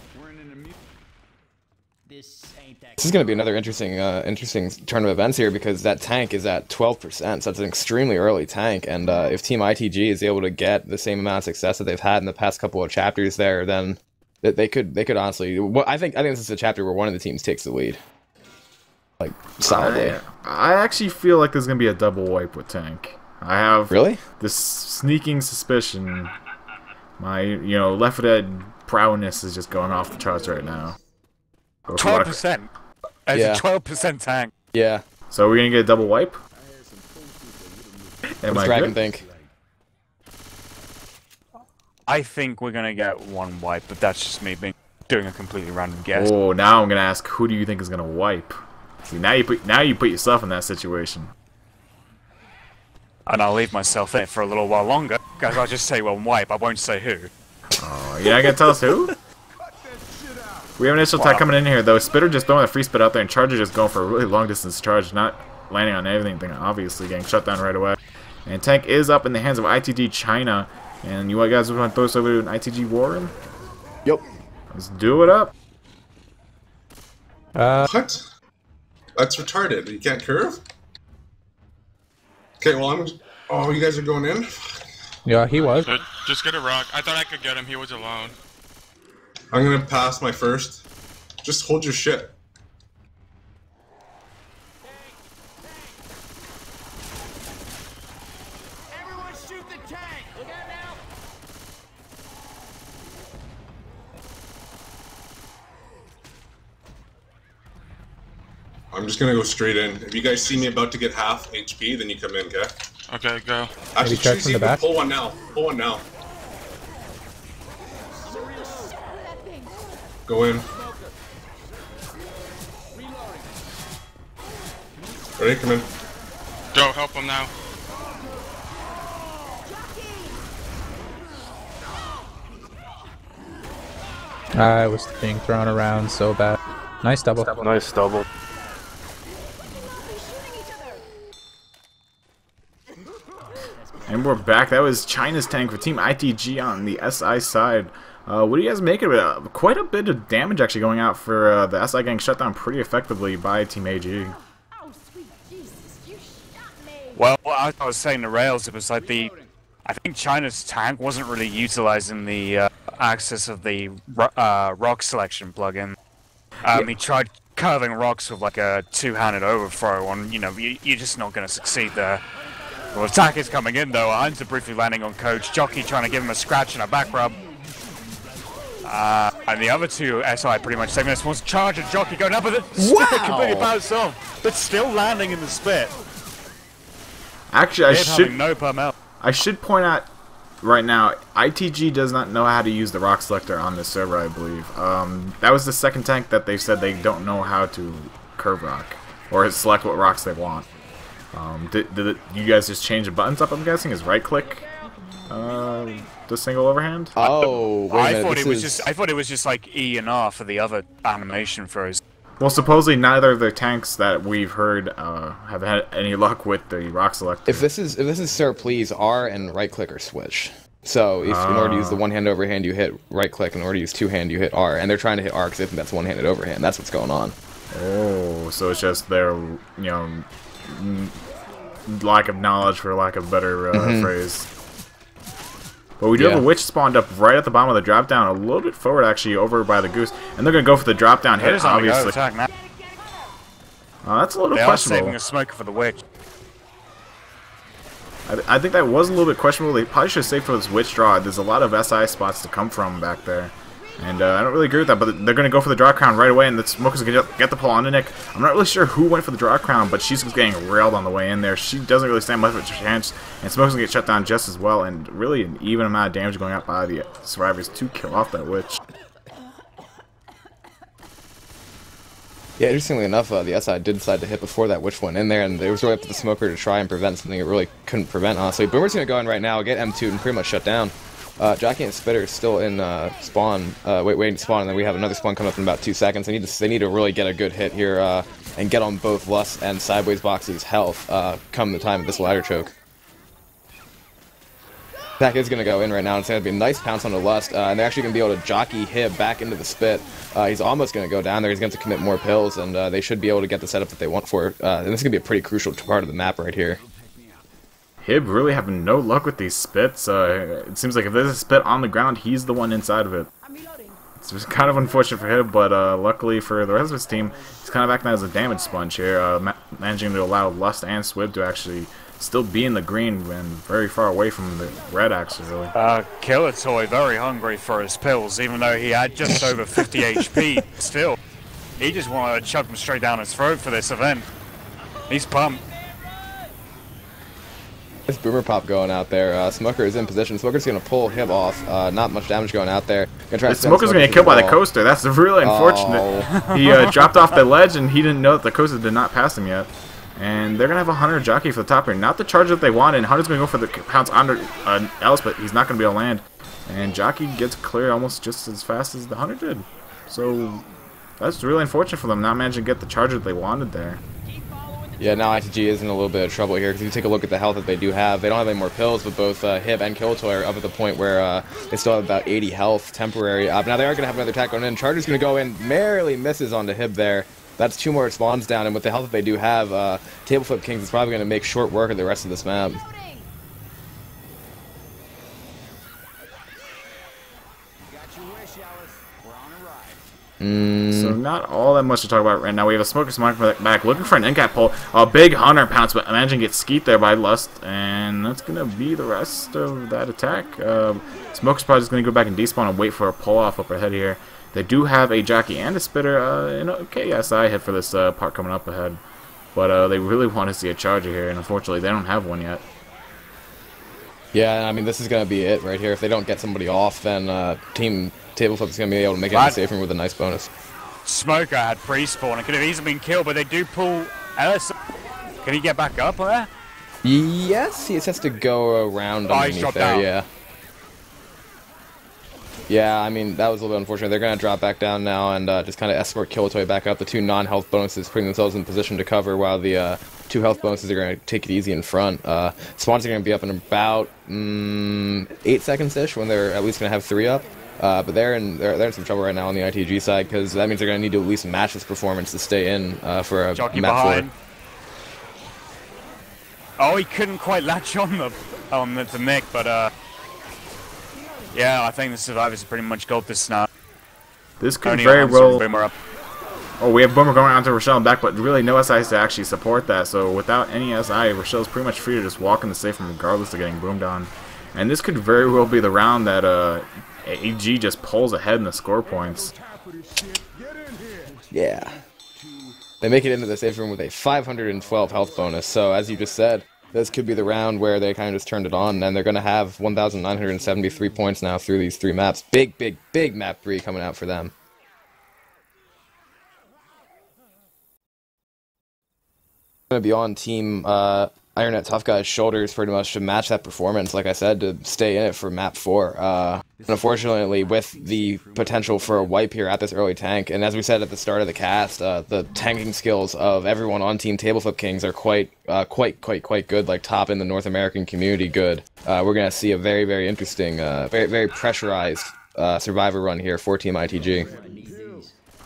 This is going to be another interesting uh, interesting turn of events here because that tank is at 12%, so it's an extremely early tank. And uh, if Team ITG is able to get the same amount of success that they've had in the past couple of chapters there, then they could they could honestly. Well, I think I think this is a chapter where one of the teams takes the lead, like solidly. I, I actually feel like there's going to be a double wipe with Tank. I have Really? this sneaking suspicion. My, you know, Left 4 Dead prowess is just going off the charts right now. Or if you Twelve wanna- percent. It's Yeah. a 12% tank. Yeah. So are we gonna get a double wipe? What Am does I Dragon good? think? I think we're gonna get one wipe, but that's just me being doing a completely random guess. Oh, now I'm gonna ask, who do you think is gonna wipe? See, now you put now you put yourself in that situation. And I'll leave myself in it for a little while longer, because I'll just say one wipe, I won't say who. Oh, you're not gonna tell us who? We have an initial attack coming in here though. Spitter just throwing a free spit out there, and Charger just going for a really long distance charge, not landing on anything. Obviously, getting shut down right away. And tank is up in the hands of ITG China. And you guys want to throw us over to an ITG War Room? Yep. Let's do it up. Uh, What? That's retarded. You can't curve? Okay, well, I'm. Oh, you guys are going in? yeah, he was. Just- Just get a rock. I thought I could get him. He was alone. I'm gonna pass my first. Just hold your shit. Everyone shoot the tank! Look out now! I'm just gonna go straight in. If you guys see me about to get half HP, then you come in, okay? Okay, go. Actually, check choose from the even- back? Pull one now. Pull one now. Go in. Ready? Come in. Go, help him now. I was being thrown around so bad. Nice double. Nice double. And we're back. That was China's tank for Team ITG on the SI side. Uh, what do you guys make of it? Uh, quite a bit of damage actually going out for uh, the SI getting shut down pretty effectively by Team AG. Oh, sweet Jesus, you shot me! Well, as I was saying to Rails, it was like the. I think China's tank wasn't really utilizing the uh, access of the ro- uh, rock selection plugin. Um, He tried curving rocks with like a two-handed overthrow, and you know you, you're just not going to succeed there. Well, attack is coming in though. Heinz briefly landing on Coach. Jockey trying to give him a scratch and a back rub. Uh, and the other two SI pretty much saving this. One's charge and Jockey going up with it. Wow. completely bounced off, but still landing in the spit. Actually, I should no. I should point out right now, ITG does not know how to use the rock selector on this server. I believe um, that was the second tank that they said they don't know how to curve rock or select what rocks they want. Um, did, did it, you guys just change the buttons up? I'm guessing is right click, uh, the single overhand. Oh, wait a I minute. thought this it was is- just I thought it was just like E and R for the other animation throws. Well, supposedly neither of the tanks that we've heard uh, have had any luck with the rock selector. If this is if this is Sir Please, R and right click are switched. So if in order to use the Ah. one hand overhand, you hit right click. In order to use two hand, you hit R. And they're trying to hit R because they think that's one handed overhand. That's what's going on. Oh, so it's just their, you know, n- lack of knowledge, for lack of a better uh, Mhm. phrase. But we do have a witch spawned up right at the bottom of the drop down, a little bit forward actually, over by the goose, and they're gonna go for the drop down They're hit. just on the go Obviously, attack uh, that's a little They are saving a smoker for the witch. I, I think that was a little bit questionable. They probably should have saved for this witch draw. There's a lot of SI spots to come from back there. And uh, I don't really agree with that, but they're going to go for the draw crown right away, and the Smoker's going to get the pull on the Nick. I'm not really sure who went for the draw crown, but she's getting railed on the way in there. She doesn't really stand much of a chance, and Smoker's going to get shut down just as well, and really an even amount of damage going out by the survivors to kill off that witch. Yeah, interestingly enough, uh, the SI did decide to hit before that witch went in there, and it was really up to the smoker to try and prevent something it really couldn't prevent. Honestly, Boomer's gonna go in right now, get M2 and pretty much shut down. Uh, Jockey and Spitter is still in uh, spawn, uh, wait, waiting to spawn, and then we have another spawn coming up in about two seconds. They need to, they need to really get a good hit here uh, and get on both Lust and Sideways Box's health uh, come the time of this ladder choke. Pack is going to go in right now. And it's going to be a nice pounce on the Lust, uh, and they're actually going to be able to jockey him back into the spit. Uh, he's almost going to go down there. He's going to commit more pills, and they should be able to get the setup that they want for it. And this is going to be a pretty crucial part of the map right here. Hib really having no luck with these spits. Uh, it seems like if there's a spit on the ground, he's the one inside of it. It's kind of unfortunate for him, but uh, luckily for the rest of his team, he's kind of acting as a damage sponge here, uh, ma managing to allow Lust and Swib to actually still be in the green and very far away from the red, actually. Really. Uh, Killer Toy very hungry for his pills, even though he had just over 50 HP still. he just wanted to chuck him straight down his throat for this event. He's pumped. This boomer pop going out there. Uh, Smoker is in position. Smoker's gonna pull him off. Uh, not much damage going out there. Gonna try Smoker's gonna get killed by the coaster. That's really unfortunate. Oh. he uh, dropped off the ledge and he didn't know that the coaster did not pass him yet. And they're gonna have a Hunter jockey for the top here. Not the charge that they wanted. And Hunter's gonna go for the pounce under uh, Ellis, but he's not gonna be able to land. And jockey gets clear almost just as fast as the Hunter did. So that's really unfortunate for them not managing to get the charge that they wanted there. Yeah, now ITG is in a little bit of trouble here because you take a look at the health that they do have, they don't have any more pills, but both uh, Hib and Killtoy are up at the point where uh, they still have about 80 health temporary. Uh, now they are going to have another attack going in. Charger's going to go in, merely misses onto Hib there. That's two more spawns down, and with the health that they do have, uh, Table Flip Kings is probably going to make short work of the rest of this map. Mm. So not all that much to talk about right now. We have a Smoker Smoker back looking for an end cap pull. A big Hunter pounce, but imagine gets skeet there by Lust, and that's gonna be the rest of that attack. Um, Smoker's probably just gonna go back and despawn and wait for a pull off up ahead here. They do have a jockey and a spitter, uh, and a KSI hit for this uh, part coming up ahead, but uh, they really want to see a charger here, and unfortunately they don't have one yet. Yeah, I mean, this is going to be it right here. If they don't get somebody off, then uh, Team Table Flip is going to be able to make it in the safe room with a nice bonus. Smoker had pre-spawn and could have easily been killed, but they do pull Ellis. Can he get back up there? Yes, he just has to go around Oh, underneath there, down. yeah. Yeah, I mean, that was a little bit unfortunate. They're going to drop back down now and uh, just kind of escort Killtoy back up. The two non-health bonuses putting themselves in position to cover while the uh, two health bonuses are going to take it easy in front. Uh, spawns are going to be up in about mm, eight seconds-ish when they're at least going to have three up. Uh, but they're in they're, they're in some trouble right now on the ITG side because that means they're going to need to at least match this performance to stay in uh, for a Jockey map behind. four. Oh, he couldn't quite latch on the on the, the Nick, but uh, yeah, I think the survivors pretty much got this now. This could Only very well. Boomer up. Oh, we have Boomer going onto Rochelle and back, but really no SIs to actually support that. So without any SI, Rochelle's pretty much free to just walk in the safe room regardless of getting boomed on. And this could very well be the round that uh, AG just pulls ahead in the score points. Yeah. They make it into the safe room with a 512 health bonus. So as you just said, this could be the round where they kind of just turned it on, and they're going to have 1,973 points now through these three maps. Big, big, big map three coming out for them. Going to be on team uh, Ironet Tough Guy's shoulders pretty much to match that performance. Like I said, to stay in it for map four. Uh, unfortunately, with the potential for a wipe here at this early tank, and as we said at the start of the cast, uh, the tanking skills of everyone on Team Tableflip Kings are quite, uh, quite, quite, quite good. Like top in the North American community, good. Uh, we're gonna see a very, very interesting, uh, very, very pressurized uh, survivor run here for Team ITG.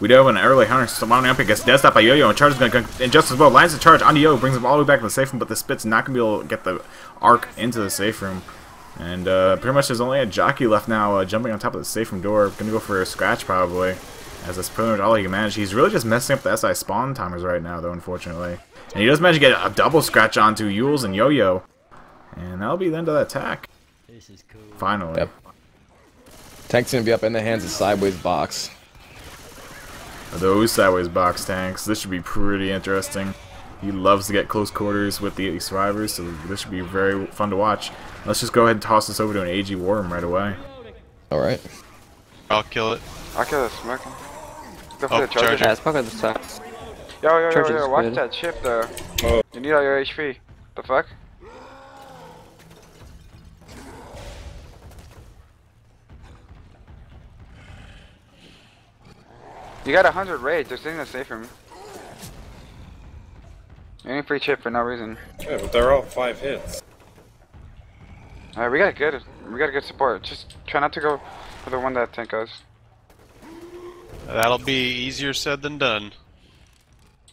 We do have an early Hunter surrounding up against Death Stop by Yo-Yo, and Charge is going to come, and just as well. Lines the charge onto Yo, brings him all the way back to the safe room, but the Spit's not going to be able to get the arc into the safe room. And uh, pretty much there's only a jockey left now, uh, jumping on top of the safe room door. Going to go for a scratch probably, as that's pretty much all he can manage. He's really just messing up the SI spawn timers right now, though, unfortunately. And he does manage to get a double scratch onto Yules and Yo-Yo. And that'll be the end of that attack. This is cool. Finally. Yep. Tank's gonna be up in the hands of Sideways Box. Those sideways box tanks. This should be pretty interesting. He loves to get close quarters with the survivors, so this should be very fun to watch. Let's just go ahead and toss this over to an AG War Room right away. Alright. I'll kill it. I'll kill the smoker. Go for Oh, the charger. charger. Yeah, smoke at the sucks. Yo, yo, yo, Charger's yo, watch good. that chip there. Oh. You need all your HP. The fuck? You got a hundred raids, they're sitting in the safe room. Any free chip for no reason. Yeah, but they're all five hits. Alright, we got good we got a good support. Just try not to go for the one that tank goes. That'll be easier said than done.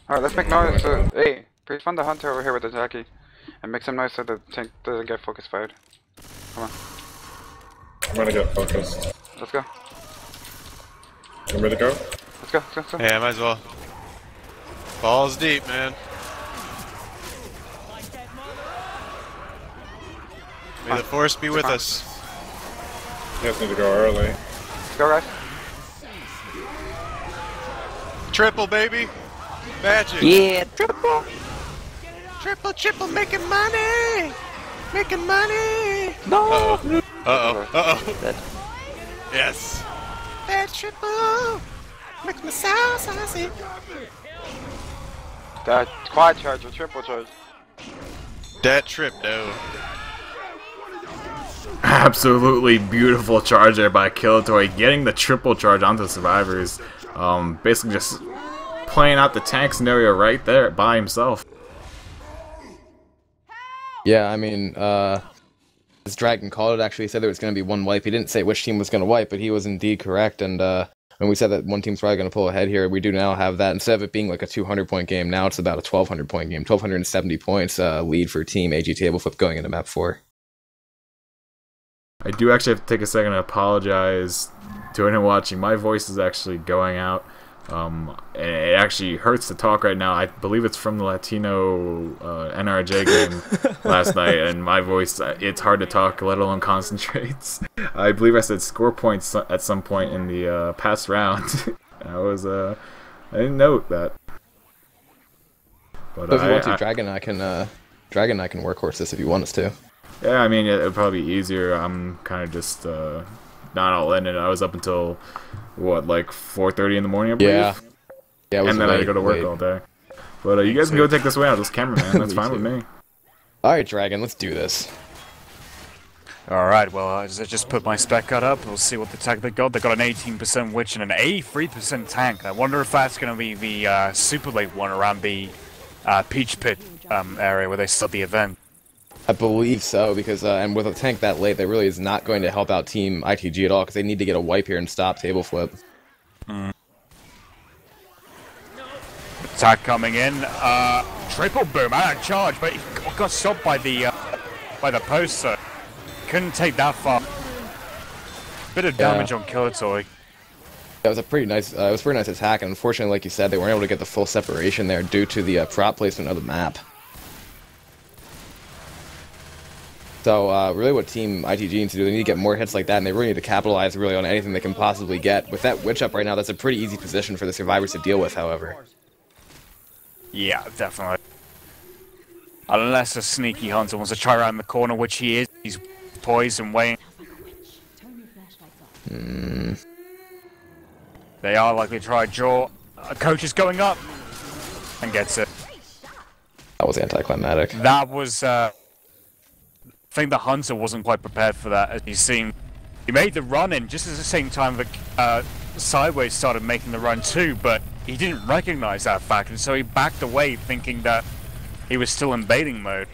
Alright, let's make noise so hey, please fund the hunter over here with the jockey. And make some noise so the tank doesn't get focus fired. Come on, I'm gonna get focused. let's go. You ready to go? Let's go, let's go, let's go. Yeah, might as well. Balls deep, man. May the force be with us. You guys need to go early. Go right. Triple, baby. Magic. Yeah, triple. Triple, triple, making money. Making money. No. Uh oh. Uh oh. Uh oh. Yes. That triple. Makes me so saucy. That quad charge or triple charge. That trip, though. Absolutely beautiful charge there by Killatoy, getting the triple charge onto the survivors. Um, basically just playing out the tank scenario right there by himself. Yeah, I mean, uh, as Dragon called it, actually said there was going to be one wipe. He didn't say which team was going to wipe, but he was indeed correct. And uh, when we said that one team's probably going to pull ahead here, we do now have that. Instead of it being like a 200 point game, now it's about a 1200 point game. 1270 points uh, lead for Team AG Tableflip going into map 4. I do actually have to take a second to apologize to anyone watching. My voice is actually going out. Um, and it actually hurts to talk right now. I believe it's from the Latino uh, NRJ game last night, and my voice, uh, it's hard to talk, let alone concentrate. I believe I said score points at some point in the uh, past round. I was, uh, I didn't note that. But So if you want to, I- Dragon, I can, uh, Dragon, I can workhorse this if you want us to. Yeah, I mean, it would probably be easier. I'm kind of just uh, not all in it. I was up until what, like 4:30 in the morning, I believe. Yeah. Yeah, it was and then I had to go to work late. all day. But uh, you guys can go take this away. I'll just cameraman. That's Me fine with me. All right, Dragon, let's do this. Alright, well, I just- I just put my spec cut up. We'll see what the tech they got. They got an 18% witch and an 83% tank. I wonder if that's going to be the uh, super late one around the uh, Peach Pit um, area where they start the event. I believe so because, uh, and with a tank that late, that really is not going to help out Team ITG at all because they need to get a wipe here and stop table flip. Attack coming in. Uh, triple boom out of charge, but he got- shot by the uh, by the poster. Couldn't take that far. Bit of Yeah. damage on Killatoy. That was a pretty nice, uh, it was a pretty nice attack, and unfortunately, like you said, they weren't able to get the full separation there due to the uh, prop placement of the map. So uh, really, what Team ITG needs to do, they need to get more hits like that, and they really need to capitalize really on anything they can possibly get. With that witch up right now, that's a pretty easy position for the survivors to deal with. However, Yeah, definitely. Unless a sneaky hunter wants to try around the corner, which he is. He's poised and waiting. Hmm. They are likely to try a draw. A coach is going up and gets it. that was anticlimactic. That was. Uh, I think the hunter wasn't quite prepared for that. As you seen, he made the run in just at the same time that uh, Sideways started making the run too, but he didn't recognize that fact, and so he backed away, thinking that he was still in baiting mode.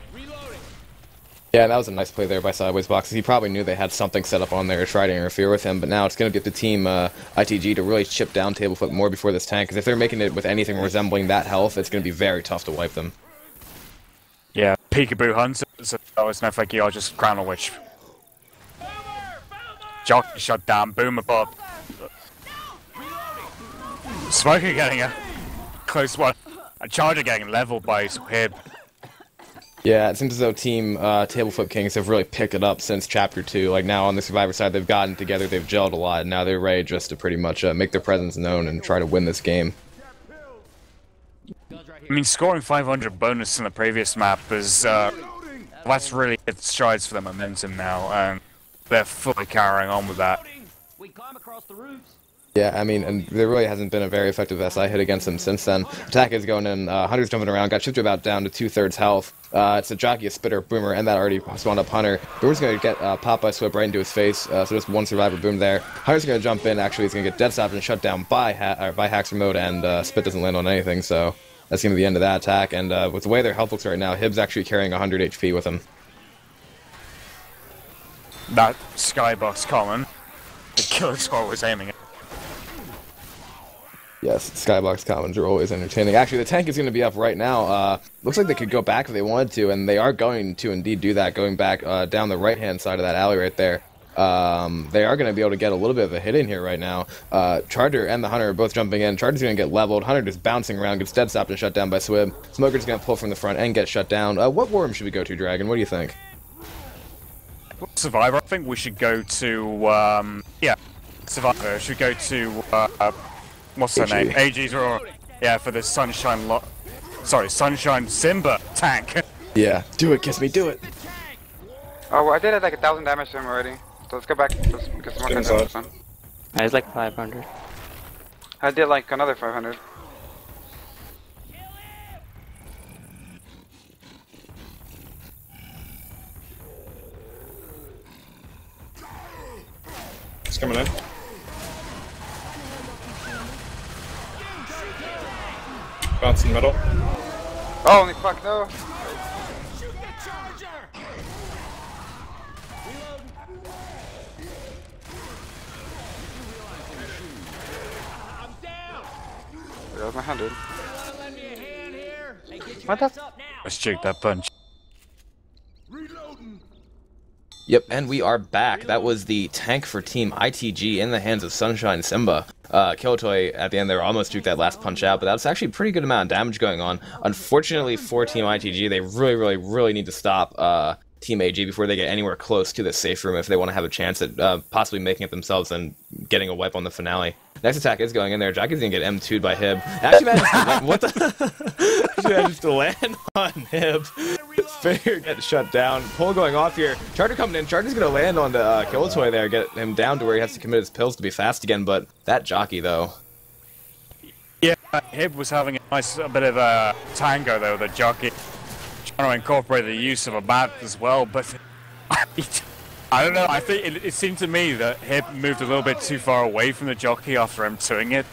Yeah, that was a nice play there by Sideways Boxes. He probably knew they had something set up on there to try to interfere with him, but now it's going to get the team uh, ITG to really chip down Tableflip more before this tank, because if they're making it with anything resembling that health, it's going to be very tough to wipe them. Yeah, peekaboo hunter. So was no fake ER, just Crown a Witch. Jock shut down, boomer pop. Smoker getting a close one. A charger getting leveled by his hib. Yeah, it seems as though Team uh, Tableflip Kings have really picked it up since Chapter 2. Like, now on the Survivor side, they've gotten together, they've gelled a lot, and now they're ready just to pretty much uh, make their presence known and try to win this game. I mean, scoring 500 bonus in the previous map is, uh, that's really hit strides for their momentum now, and they're fully carrying on with that. Yeah, I mean, and there really hasn't been a very effective SI hit against him since then. Attack is going in, uh, Hunter's jumping around, got shifted about down to two thirds health. Uh, it's a jockey, a spitter, boomer, and that already spawned up Hunter. Boomer's gonna get uh, popped by Swib right into his face, uh, so just one survivor boom there. Hunter's gonna jump in, actually, he's gonna get dead stopped and shut down by, ha- by Haxer mode, and uh, Spit doesn't land on anything, so that's gonna be the end of that attack. And uh, with the way their health looks right now, Hib's actually carrying 100 HP with him. That skybox common, the killer score was aiming at. Yes, Skybox commons are always entertaining. Actually, the tank is going to be up right now. Uh, looks like they could go back if they wanted to, and they are going to indeed do that, going back uh, down the right-hand side of that alley right there. Um, they are going to be able to get a little bit of a hit in here right now. Uh, Charger and the Hunter are both jumping in. Charger's going to get leveled. Hunter just bouncing around, gets dead stopped and shut down by Swib. Smoker's going to pull from the front and get shut down. Uh, what war room should we go to, Dragon? What do you think? Survivor, I think we should go to, um, yeah, Survivor, should go to, uh, what's her AG. name? AG's Roar. Yeah, for the Sunshine Lo- Sorry, Sunshine Simba tank. Yeah, do it, kiss me, do it. Oh, well, I did like a thousand damage to him already. So let's go back. Let's get some more Get damage inside. on. I was like 500. I did like another 500. He's coming in. Bouncing middle. Oh, holy fuck, no. That was my hundred. What the? Let's juke that punch. Yep, and we are back. That was the tank for Team ITG in the hands of Sunshine Simba. Uh, Killtoy at the end there almost juked that last punch out, but that's actually a pretty good amount of damage going on. Unfortunately for Team ITG, they really, really, really need to stop uh, Team AG before they get anywhere close to the safe room if they want to have a chance at uh, possibly making it themselves and getting a wipe on the finale. Next attack is going in there. Jockey's gonna get M2'd by Hib. Actually, manages to, like, what the? Actually manages to land on Hib. Figure gets shut down. Pull going off here. Charger coming in. Charger's gonna land on the uh, Killtoy there, get him down to where he has to commit his pills to be fast again. But that jockey though, Yeah, Hib was having a nice a bit of a tango there with the jockey. Trying to incorporate the use of a bat as well, but I don't know. I think it, it seemed to me that Hib moved a little bit too far away from the jockey after him doing it.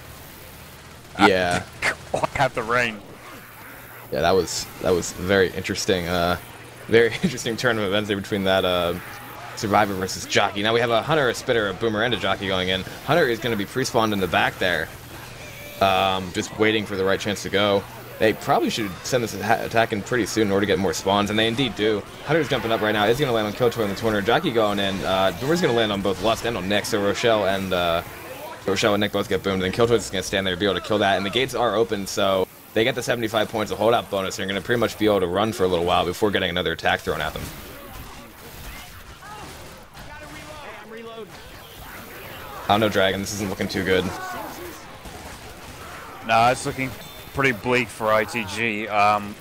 yeah, I had the rain. yeah, that was that was very interesting. Uh, very interesting turn of events there between that uh, Survivor versus Jockey. Now we have a Hunter, a Spitter, a Boomer, and a Jockey going in. Hunter is going to be pre-spawned in the back there, um, just waiting for the right chance to go. They probably should send this atta- attack in pretty soon in order to get more spawns, and they indeed do. Hunter's jumping up right now. Is going to land on Killtoy in the corner. Jockey going in. Uh, Boomer's going to land on both Lust and on Nick, so Rochelle and uh, Rochelle and Nick both get boomed, and Killtoy's going to stand there to be able to kill that. And the gates are open, so they get the 75 points of holdout bonus. and They're going to pretty much be able to run for a little while before getting another attack thrown at them. I don't know, Dragon. This isn't looking too good. No, it's looking pretty bleak for ITG. Um,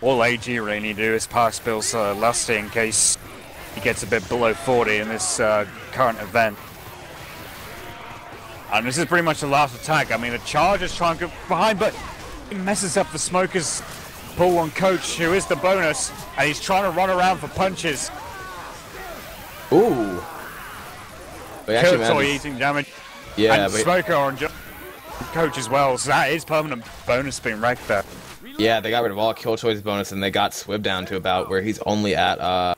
all AG really need to do is pass Bill's uh, Lusty in case he gets a bit below 40 in this uh, current event. And this is pretty much the last attack. I mean, the Chargers trying to go behind, but he messes up the Smokers pull on Coach, who is the bonus, and he's trying to run around for punches. Ooh. But actually, man, eating damage. Yeah, and but- Smoker on Coach as well, so that is permanent bonus being wrecked there. Yeah, they got rid of all Killtoy's bonus and they got Swib down to about where he's only at uh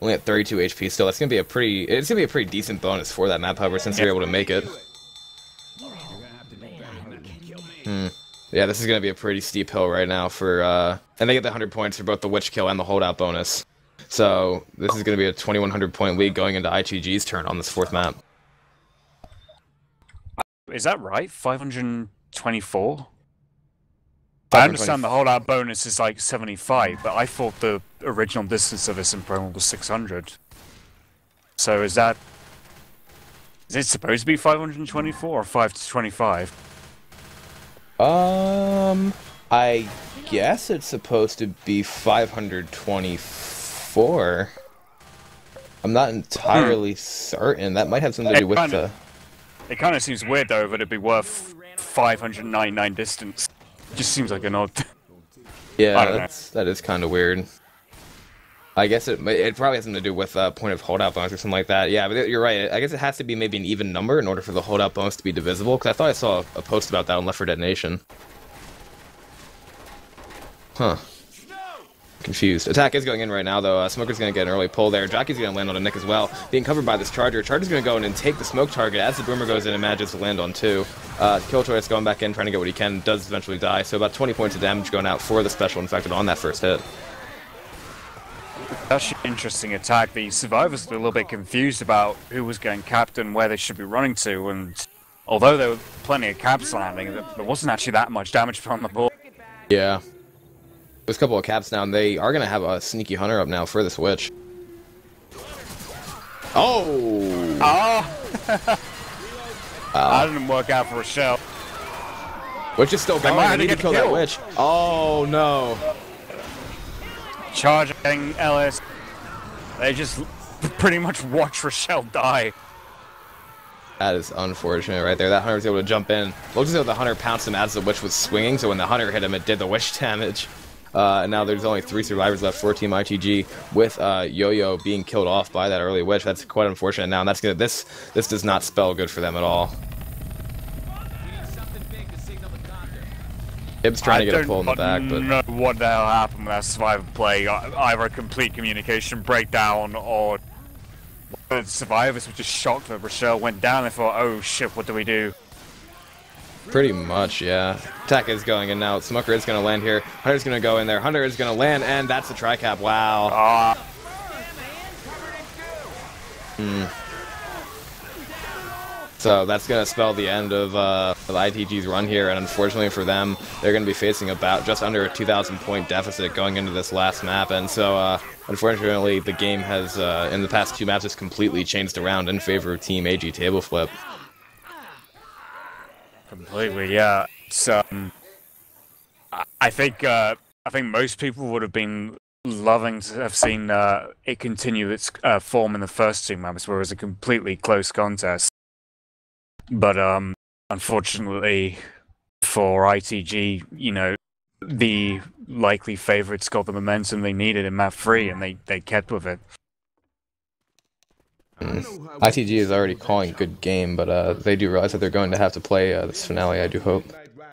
only at 32 HP still. That's gonna be a pretty it's gonna be a pretty decent bonus for that map, however, since they're able to make it. Hmm. Yeah, this is gonna be a pretty steep hill right now for uh and they get the 100 points for both the witch kill and the holdout bonus. So this is gonna be a 2100 point lead going into ITG's turn on this fourth map. Is that right? 524? I understand the holdout bonus is like 75, but I thought the original distance of this in promo was 600. So is that... Is it supposed to be 524 or 525? Um, I guess it's supposed to be 524. I'm not entirely certain. That might have something to do with the. It kind of seems weird though that it'd be worth 599 distance. Just seems like an odd... Yeah, know. that's, that is kind of weird. I guess it it probably has something to do with uh, point of holdout bonus or something like that. Yeah, but you're right. I guess it has to be maybe an even number in order for the holdout bonus to be divisible. Because I thought I saw a, a post about that on Left 4 Dead Nation. Huh. Confused. Attack is going in right now, though. Uh, Smoker's going to get an early pull there. Jockey's going to land on a Nick as well. Being covered by this Charger. Charger's going to go in and take the smoke target as the Boomer goes in and manages to land on two. Uh, is going back in, trying to get what he can. Does eventually die. So about 20 points of damage going out for the Special Infected on that first hit. That's an interesting attack. The survivors were a little bit confused about who was going captain, where they should be running to, and although there were plenty of caps landing, there there wasn't actually that much damage on the board. Yeah. There's a couple of caps now, and they are going to have a sneaky hunter up now for the switch. Oh! Oh! that uh. didn't work out for Rochelle. Witch is still oh, They going. have need to get kill that witch. Oh no. Charging Ellis. They just pretty much watch Rochelle die. That is unfortunate right there. That hunter was able to jump in. Looks as though the hunter pounced him as the witch was swinging, so when the hunter hit him, it did the witch damage. Uh, and now there's only three survivors left for Team ITG, with uh, Yo-Yo being killed off by that early witch. That's quite unfortunate. Now, and that's gonna this this does not spell good for them at all. Hib's trying to get a pull in the back, but know what the hell happened with that survivor play. Either a complete communication breakdown or the survivors were just shocked that Rochelle went down and thought, oh shit, what do we do? Pretty much, yeah. Attack is going in now. Smoker is going to land here. Hunter's going to go in there. Hunter is going to land, and that's a tri-cap. Wow. Ah. Hmm. So that's going to spell the end of, uh, of ITG's run here, and unfortunately for them, they're going to be facing about just under a 2,000 point deficit going into this last map, and so uh, unfortunately the game has, uh, in the past two maps, just completely changed around in favor of Team AG Table Flip. Completely, yeah. It's, um, I- think uh, I think most people would have been loving to have seen uh, it continue its uh, form in the first two maps, where it was a completely close contest. But um, unfortunately for ITG, you know, the likely favourites got the momentum they needed in map three, and they, they kept with it. Mm. ITG is already calling good game, but uh, they do realize that they're going to have to play uh, this finale, I do hope.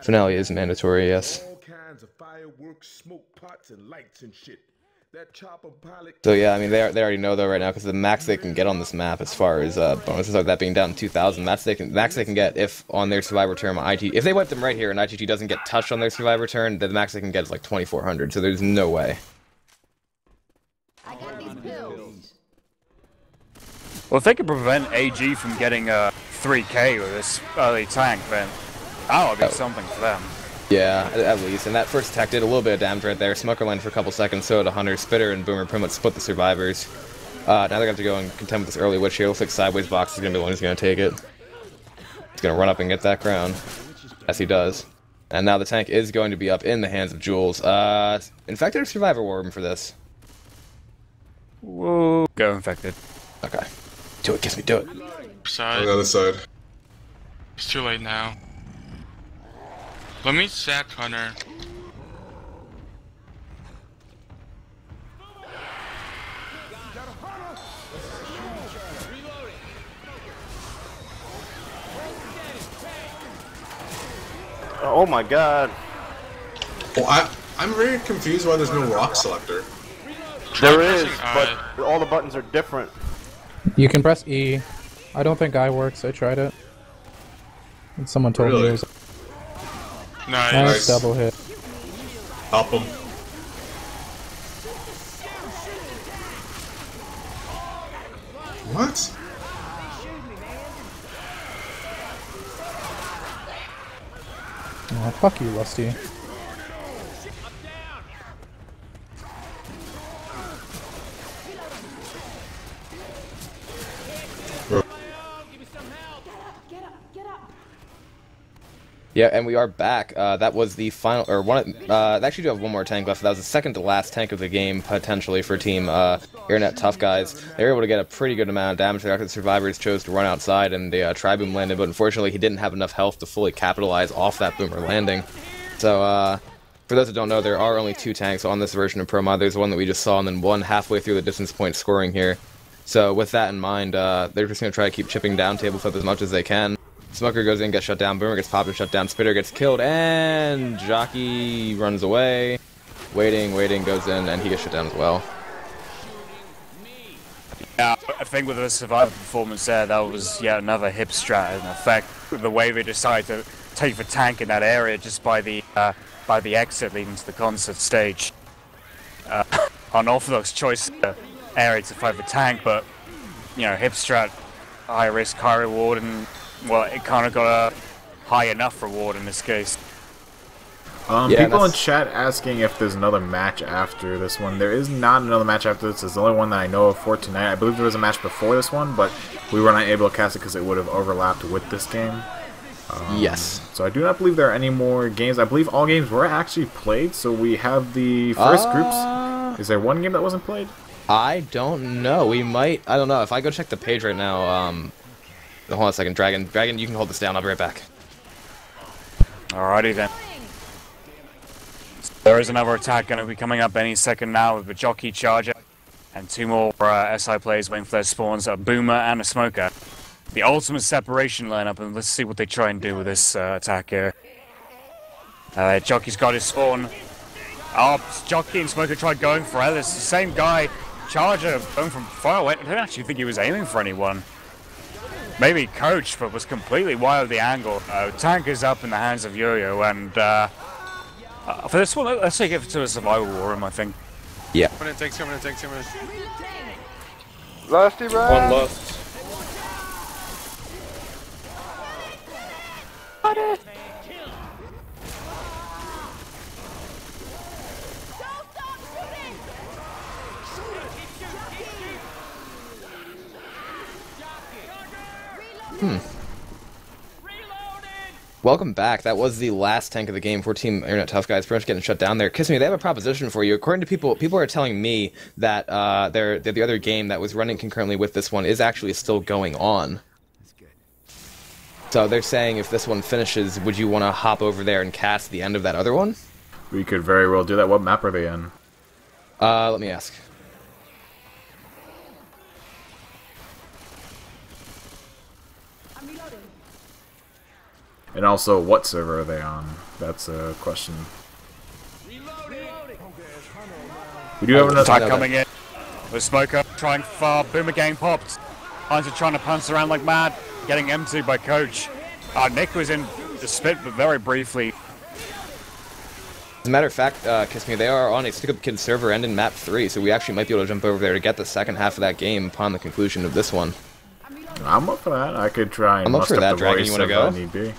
Finale is mandatory, yes. So yeah, I mean they, are, they already know though right now because the max they can get on this map as far as uh, bonuses like that being down to 2,000, max they can max they can get if on their survivor turn IT if they wipe them right here and ITG doesn't get touched on their survivor turn, then the max they can get is like 2,400. So there's no way. Well, if they could prevent AG from getting a 3k with this early tank, then that would be something for them. Yeah, at, least. And that first attack did a little bit of damage right there. Smoker landed for a couple seconds, so did Hunter, Spitter, and Boomer pretty much split the survivors. Uh, now they're going to have to go and contend with this early witch here. Looks like Sideways Box is going to be the one who's going to take it. He's going to run up and get that crown. As he does. And now the tank is going to be up in the hands of Jules. Uh, Infected or Survivor Room for this? Whoa. Go infected. Okay. Do it, kiss me, do it. Side. On the other side. It's too late now. Let me sack Hunter. Oh my god. Well, I, I'm very confused why there's no rock selector. There is, but all the buttons are different. You can press E. I don't think I works. I tried it. And someone told me it was Nice. nice double hit. Help him. What? Oh, fuck you, Lusty. Yeah, and we are back. Uh, that was the final, or one. Uh, actually do have one more tank left. That was the second to last tank of the game, potentially for Team uh, Internet Tough Guys. They were able to get a pretty good amount of damage the survivors chose to run outside and the uh, Triboom landed, but unfortunately he didn't have enough health to fully capitalize off that boomer landing. So, uh, for those that don't know, there are only two tanks on this version of Pro Mod. There's one that we just saw, and then one halfway through the distance point scoring here. So, with that in mind, uh, they're just going to try to keep chipping down table flip as much as they can. Smoker goes in, gets shut down. Boomer gets popped and shut down. Spitter gets killed, and Jockey runs away. Waiting, waiting, goes in, and he gets shut down as well. Yeah, I think with the survivor performance there, that was yet another Hib strat in effect. The way they decided to take the tank in that area just by the uh, by the exit leading to the concert stage. Uh, unorthodox choice uh, area to fight the tank, but you know, Hib strat, high risk, high reward, and well, it kind of got a high enough reward in this case. Um, Yeah, people in chat asking if there's another match after this one. There is not another match after this. It's the only one that I know of for tonight. I believe there was a match before this one, but we were not able to cast it because it would have overlapped with this game. Um, Yes. So I do not believe there are any more games. I believe all games were actually played. So we have the first Uh, groups. Is there one game that wasn't played? I don't know. We might. I don't know. If I go check the page right now, um, hold on a second, Dragon. Dragon, you can hold this down. I'll be right back. Alrighty then. There is another attack going to be coming up any second now with a jockey charger and two more uh, SI players waiting for their spawns, a boomer and a smoker. The ultimate separation lineup, and let's see what they try and do with this uh, attack here. Uh, jockey's got his spawn. Oh, jockey and smoker tried going for. It's the same guy. Charger going from far away. I don't actually think he was aiming for anyone. Maybe coach, but was completely wild the angle. Uh, tank is up in the hands of Yo-Yo, and uh, uh, for this one, let's take it to a survival war room, I think. Yeah. Coming in, tanks coming in, tanks coming in. Lusty round. One lust. Hmm. Welcome back. That was the last tank of the game for Team Internet Tough Guys. Pretty much getting shut down there. Kissme. They have a proposition for you. According to people, people are telling me that uh, their that the other game that was running concurrently with this one is actually still going on. So they're saying if this one finishes, would you want to hop over there and cast the end of that other one? We could very well do that. What map are they in? Uh, let me ask. And also, what server are they on? That's a question. We do have another attack coming in. The smoker trying far. Boomer getting popped. Hines are trying to punch around like mad. Getting M2 by coach. Uh, Nick was in the spit, but very briefly. As a matter of fact, uh, Kissme, they are on a Stick Up Kid server and in map 3, so we actually might be able to jump over there to get the second half of that game upon the conclusion of this one. I'm up for that. I could try and I'm up for that, the Dragon. voice You wanna go?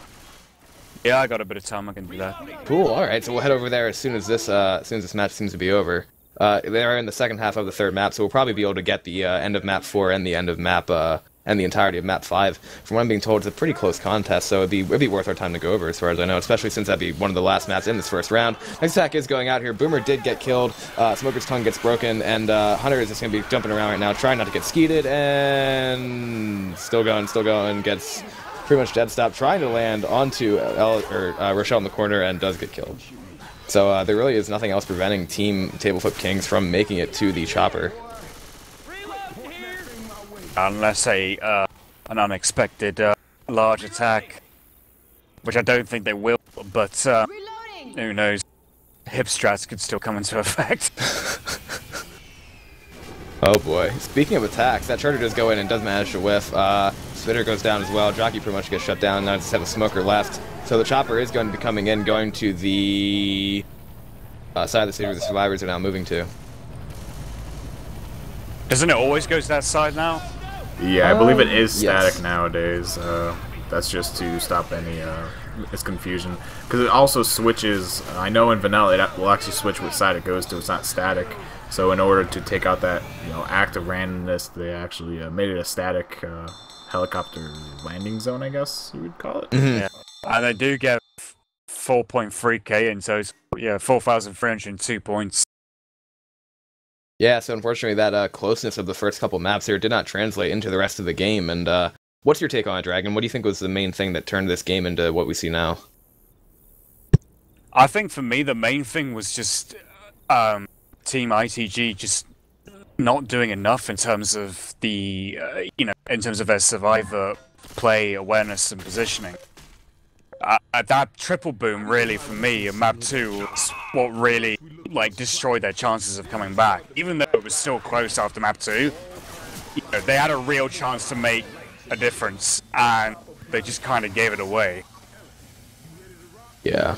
Yeah, I got a bit of time. I can do that. Cool. All right, so we'll head over there as soon as this uh, as soon as this match seems to be over. Uh, they are in the second half of the third map, so we'll probably be able to get the uh, end of map four and the end of map uh, and the entirety of map five. From what I'm being told, it's a pretty close contest, so it'd be it'd be worth our time to go over, as far as I know. Especially since that'd be one of the last maps in this first round. Next attack is going out here. Boomer did get killed. Uh, Smoker's tongue gets broken, and uh, Hunter is just gonna be jumping around right now, trying not to get skeeted, and still going, still going, gets pretty much dead stop, trying to land onto El- or uh, Rochelle in the corner, and does get killed. So uh, there really is nothing else preventing Team Table Flip Kings from making it to the chopper. Unless a uh, an unexpected uh, large attack, which I don't think they will. But uh, who knows? Hib strats could still come into effect. Oh boy. Speaking of attacks, that charger does go in and does manage to whiff. Uh, Spitter goes down as well. Jockey pretty much gets shut down. Now just have a smoker left. So the chopper is going to be coming in, going to the uh, side of the city where the survivors are now moving to. Doesn't it always go to that side now? Yeah, I believe it is Um, yes. static nowadays. Uh, that's just to stop any uh, misconfusion. Because it also switches. I know in vanilla it will actually switch which side it goes to. It's not static. So in order to take out that you know act of randomness, they actually uh, made it a static uh, helicopter landing zone. I guess you would call it. Yeah. And they do get 4.3k, and so it's yeah 4,302 points. Yeah, so unfortunately that uh, closeness of the first couple maps here did not translate into the rest of the game. And uh, what's your take on it, Dragon? What do you think was the main thing that turned this game into what we see now? I think for me the main thing was just um, Team ITG just not doing enough in terms of the uh, you know in terms of their survivor play awareness and positioning. Uh, uh, that triple boom really for me in map two was what really like destroyed their chances of coming back. Even though it was still close after map two, you know, they had a real chance to make a difference and they just kind of gave it away. Yeah.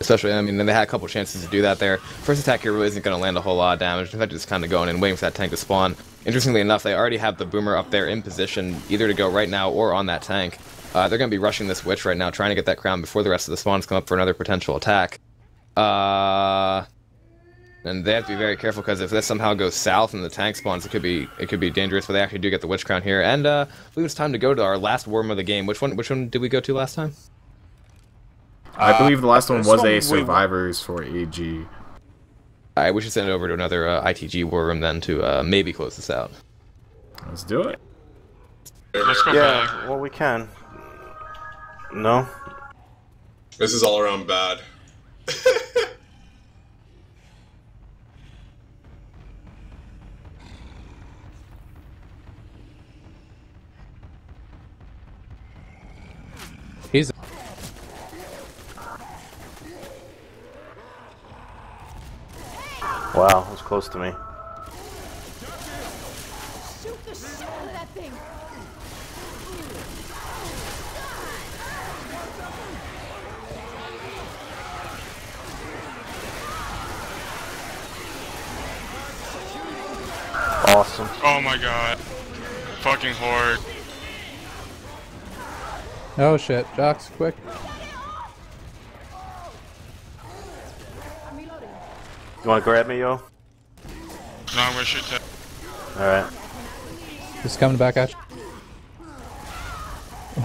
Especially, I mean, they had a couple chances to do that there. First attack here really isn't going to land a whole lot of damage. In fact, just kind of going and waiting for that tank to spawn. Interestingly enough, they already have the boomer up there in position, either to go right now or on that tank. Uh, they're going to be rushing this witch right now, trying to get that crown before the rest of the spawns come up for another potential attack. Uh, and they have to be very careful because if this somehow goes south and the tank spawns, it could be it could be dangerous. But they actually do get the witch crown here, and uh, I believe it's time to go to our last War Room of the game. Which one? Which one did we go to last time? I Uh, believe the last one was one a we- survivors for AG. Alright, we should send it over to another uh, ITG war room then to uh, maybe close this out. Let's do it. Let's go Yeah, back. well we can. No? This is all around bad. He's Wow, that was close to me. Shoot the shit out of that thing. Awesome. Oh my god. Fucking horde. oh shit, Jocks, quick. You wanna grab me, yo? No, I'm gonna shoot. Alright. He's coming back at you.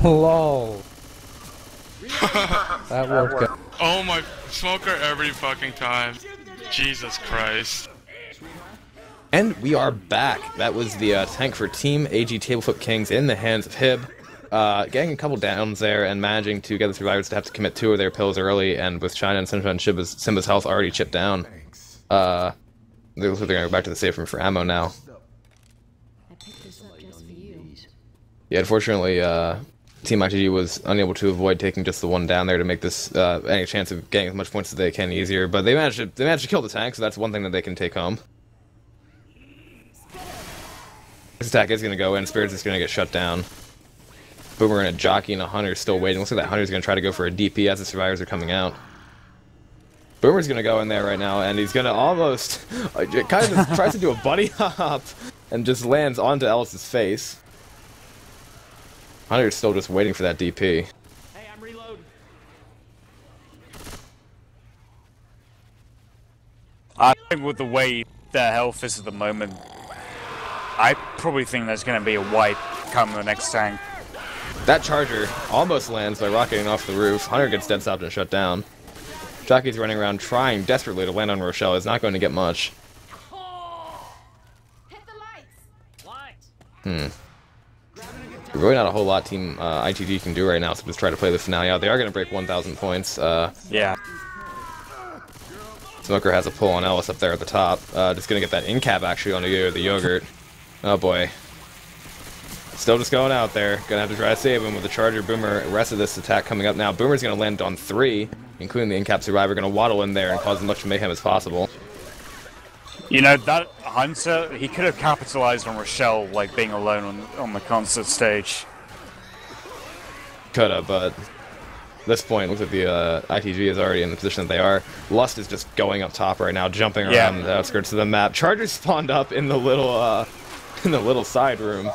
Lol. That worked. out. Oh my smoker every fucking time. Jesus Christ. And we are back. That was the uh, tank for Team AG Tableflip Kings in the hands of Hib. Uh, getting a couple downs there and managing to get the survivors to have to commit two of their pills early, and with China and Sunshine Simba's, Simba's health already chipped down. Uh, they look like they're to go back to the safe room for ammo now. I picked this up just for you. Yeah, unfortunately, uh, Team ITG was unable to avoid taking just the one down there to make this uh, any chance of getting as much points as they can easier. But they managed to they managed to kill the tank, so that's one thing that they can take home. This attack is going to go in. Spitter's is going to get shut down. Boomer and a jockey and a hunter still waiting. Looks like that hunter's going to try to go for a DP as the survivors are coming out. Boomer's going to go in there right now, and he's going to almost uh, kind of just tries to do a buddy hop and just lands onto Ellis's face. Hunter's still just waiting for that DP. Hey, I'm reloading. I think with the way their health is at the moment, I probably think there's going to be a wipe come the next tank. That charger almost lands by rocketing off the roof. Hunter gets dead stopped and shut down. Jockey's running around trying desperately to land on Rochelle. Is not going to get much. Hit the lights. Lights. Hmm. Really not a whole lot Team uh, ITG can do right now, so just try to play the finale out. They are going to break 1,000 points. Uh, Yeah. Smoker has a pull on Ellis up there at the top. Uh, just going to get that in-cap actually on the yogurt. Oh boy. Still just going out there. Gonna have to try to save him with the Charger Boomer. Rest of this attack coming up now. Boomer's gonna land on three, including the in-cap survivor. Gonna waddle in there and cause as much mayhem as possible. You know, that Hunter, he could have capitalized on Rochelle, like, being alone on, on the concert stage. Coulda, but at this point, looks like the uh, ITG is already in the position that they are. Lust is just going up top right now, jumping Yeah. around the outskirts of the map. Charger spawned up in the little, uh, in the little side room.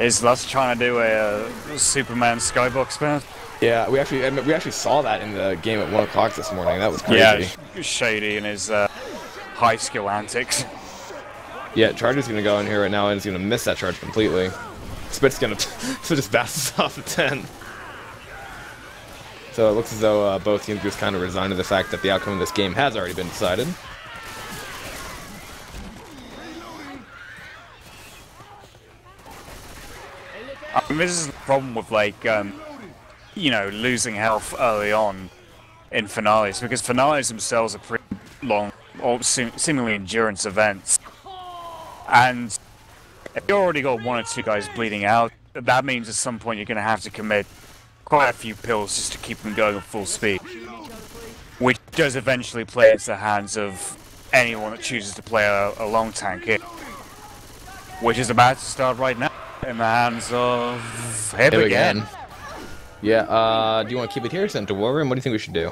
Is Lust trying to do a, uh Superman skybox man? Yeah, we actually I mean, we actually saw that in the game at one o'clock this morning. That was crazy. Yeah, sh- shady in his uh, high skill antics. Yeah, Charger's gonna go in here right now and he's gonna miss that charge completely. Spit's gonna so just bounces off the 10. So it looks as though uh, both teams just kind of resigned to the fact that the outcome of this game has already been decided. I mean, this is the problem with like, um, you know, losing health early on in finales because finales themselves are pretty long or seem- seemingly endurance events, and if you already got one or two guys bleeding out, that means at some point you're going to have to commit quite a few pills just to keep them going at full speed, which does eventually play into the hands of anyone that chooses to play a, a long tank here, which is about to start right now in the hands of Hib Hib again. again. Yeah, uh, do you want to keep it here or send it to War Room? What do you think we should do?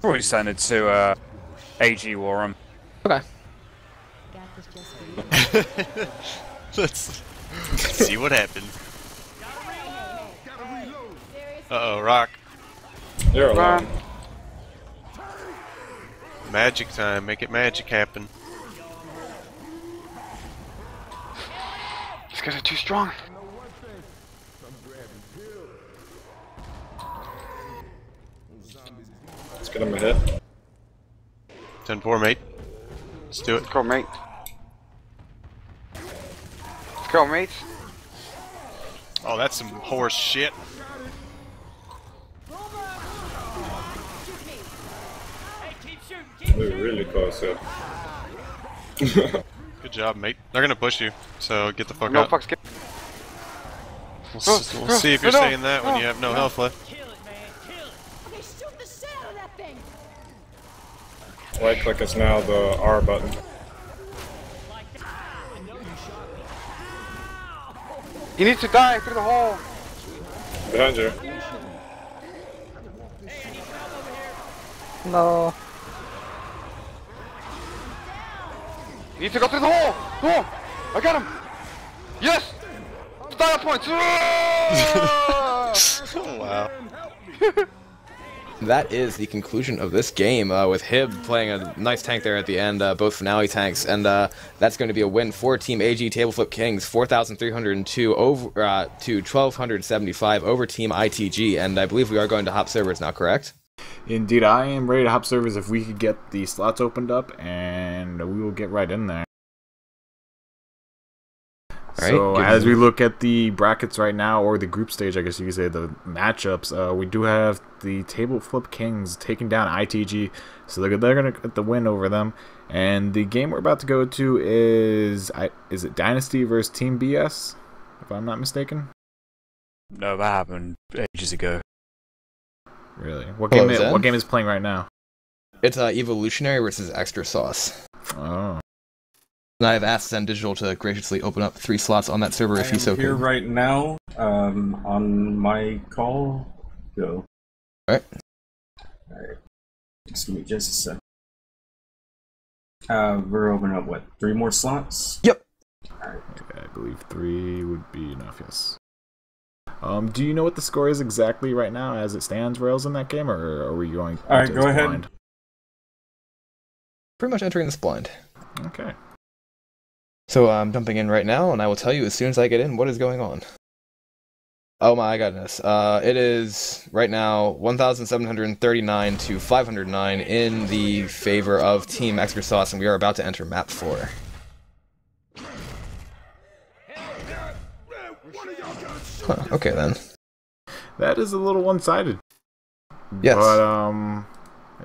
Probably send it to uh, AG War Room. Okay. Let's see what happens. Uh oh, Rock. They're alone. Magic time. Make it magic happen. These guys are too strong. Let's get him a hit. 10-4, mate. Let's do it. Let's go, mate. Let's go, mate. Oh, that's some horse shit. We're really close, yeah. Good job, mate. They're gonna push you, so get the fuck No out. fucks. Get We'll, s- we'll see if you're No, no, saying that when you have no no. health left. Okay, shoot the shit out of that thing. Right click is now the R button. He needs to die through the hole. Behind you. No. He needs to go through the hole. Hole. I got him. Yes. Style points. wow. That is the conclusion of this game, uh, with Hib playing a nice tank there at the end, uh, both finale tanks, and uh, that's going to be a win for Team AG Tableflip Kings, 4,302 over uh, to 1,275 over Team ITG, and I believe we are going to hop servers now, correct? Indeed, I am ready to hop servers if we could get the slots opened up, and we will get right in there. All right, so give as we look at the brackets right now, or the group stage, I guess you could say the matchups, uh, we do have the Table Flip Kings taking down ITG, so they're, they're gonna get the win over them. And the game we're about to go to is I, is it Dynasty versus Team BS, if I'm not mistaken. No, that happened ages ago. Really? What Hello, game? i- Zen? what game is playing right now? It's uh, Evolutionary versus Extra Sauce. Oh. And I've asked Zen Digital to graciously open up three slots on that server if I he's am so here cool. right now um, on my call. Go. Alright. Alright. Just give me just a sec. Uh, we're opening up what? Three more slots? Yep. Okay, I believe three would be enough. Yes. Um, do you know what the score is exactly right now as it stands, Rails, in that game, or are we going? All right, go ahead. blind? Pretty much entering this blind. Okay. So I'm jumping in right now, and I will tell you as soon as I get in what is going on. Oh my goodness. Uh, it is right now 1,739 to 509 in the favor of Team Extra Sauce, and we are about to enter map 4. Huh, okay then. That is a little one-sided. Yes. But um,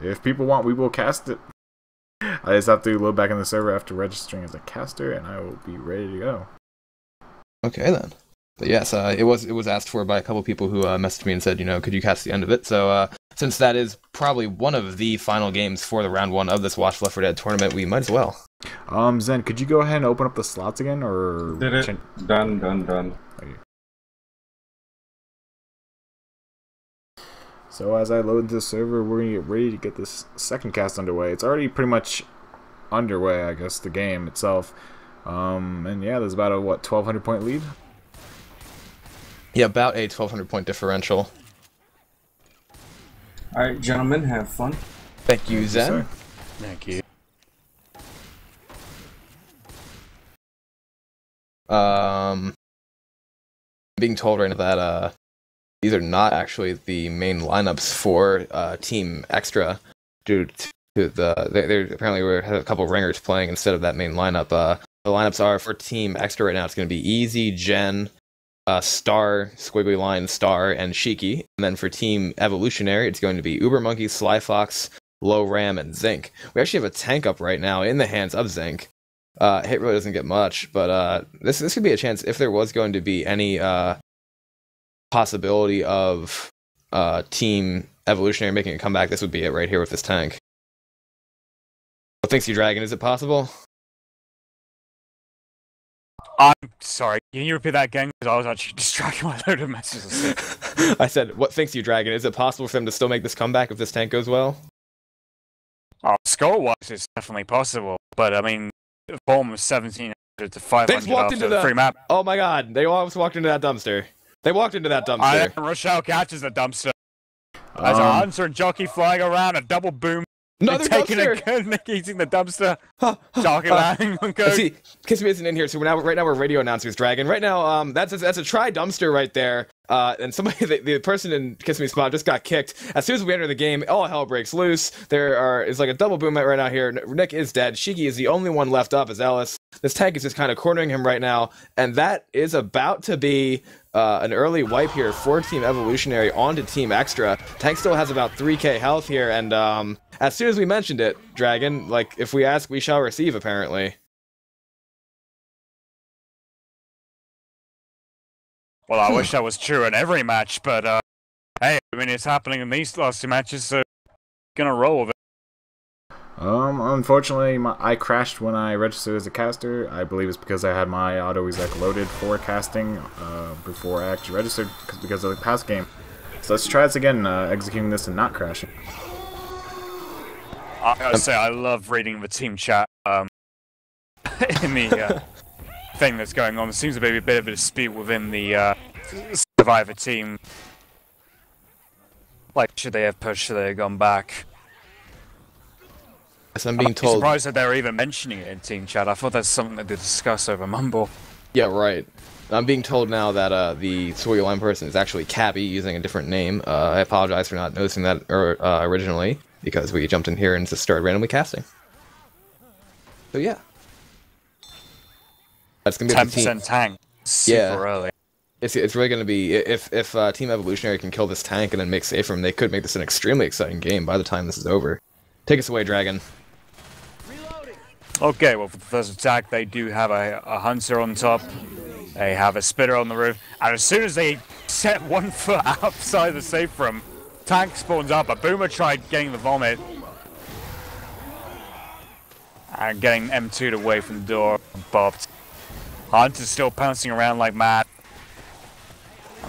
if people want, we will cast it. I just have to load back in the server after registering as a caster, and I will be ready to go. Okay then. But yes, uh, it was it was asked for by a couple people who uh, messaged me and said, you know, could you cast the end of it? So uh, since that is probably one of the final games for the round one of this Watch Left 4 Dead tournament, we might as well. Um, Zen, could you go ahead and open up the slots again, or Did it. chan- Done, done, done. So as I load into the server, we're gonna get ready to get this second cast underway. It's already pretty much underway, I guess, the game itself. Um, and yeah, there's about a what 1,200 point lead. Yeah, about a 1200 point differential. Alright, gentlemen, have fun. Thank you, Zen. Thank you. Um, being told right now that uh, these are not actually the main lineups for uh, Team Extra due to the they they apparently were had a couple ringers playing instead of that main lineup. Uh, the lineups are for Team Extra right now. It's going to be Easy, Jen, uh, Star, Squiggly Line, Star, and Shiki. And then for Team Evolutionary, it's going to be Uber Monkey, Sly Fox, Low Ram, and Zinc. We actually have a tank up right now in the hands of Zinc. Uh, hit really doesn't get much, but uh, this this could be a chance if there was going to be any uh, possibility of uh, Team Evolutionary making a comeback. This would be it right here with this tank. What thinks you, Dragon? Is it possible? I'm sorry. Can you repeat that again? Because I was actually distracted by a load of messages. I said, what thinks you, Dragon? Is it possible for them to still make this comeback if this tank goes well? Oh, score-wise, it's definitely possible. But I mean, the form was 1700 to They 500 just walked into the the free map. Oh my God! They almost walked into that dumpster. They walked into that dumpster. Rochelle catches the dumpster. A Um, hunter and jockey flying around, a double boom. Another taking dumpster! a gun, eating the dumpster. jockey landing on. Uh, See, Kissme isn't in here, so we're now right now we're radio announcers, Dragon. Right now, um, that's a, that's a try dumpster right there. Uh, and somebody, the, the person in Kissme Spot just got kicked. As soon as we enter the game, all hell breaks loose. There are is like a double boom right now here. Nick is dead. Shiki is the only one left up as Ellis. This tank is just kind of cornering him right now, and that is about to be uh, an early wipe here for Team Evolutionary onto Team Extra. Tank still has about 3k health here, and um, as soon as we mentioned it, Dragon, like if we ask, we shall receive. Apparently. Well, I wish that was true in every match, but uh, hey, I mean, it's happening in these last two matches, so gonna roll with it. Um, unfortunately, my, I crashed when I registered as a caster. I believe it's because I had my auto exec loaded for casting uh, before I actually registered because of the past game. So let's try this again, uh, executing this and not crashing. I gotta say, I love reading the team chat um, in the uh, thing that's going on. There seems to be a bit of a dispute within the uh, Survivor team. Like, should they have pushed, should they have gone back? Yes, I'm being I'm told. surprised that they're even mentioning it in team chat. I thought that's something that they discuss over Mumble. Yeah, right. I'm being told now that uh, the storyline person is actually Cabby using a different name. Uh, I apologize for not noticing that er, uh, originally because we jumped in here and just started randomly casting. So yeah, that's gonna be ten percent tank. Super Yeah. early. It's, it's really going to be if if uh, Team Evolutionary can kill this tank and then make safe room, they could make this an extremely exciting game by the time this is over. Take us away, Dragon. Okay, well, for the first attack, they do have a, a hunter on top. They have a spitter on the roof. And as soon as they set one foot outside the safe room, tank spawns up. A boomer tried getting the vomit. And getting M2 away from the door. Bopped. Hunter's still pouncing around like mad.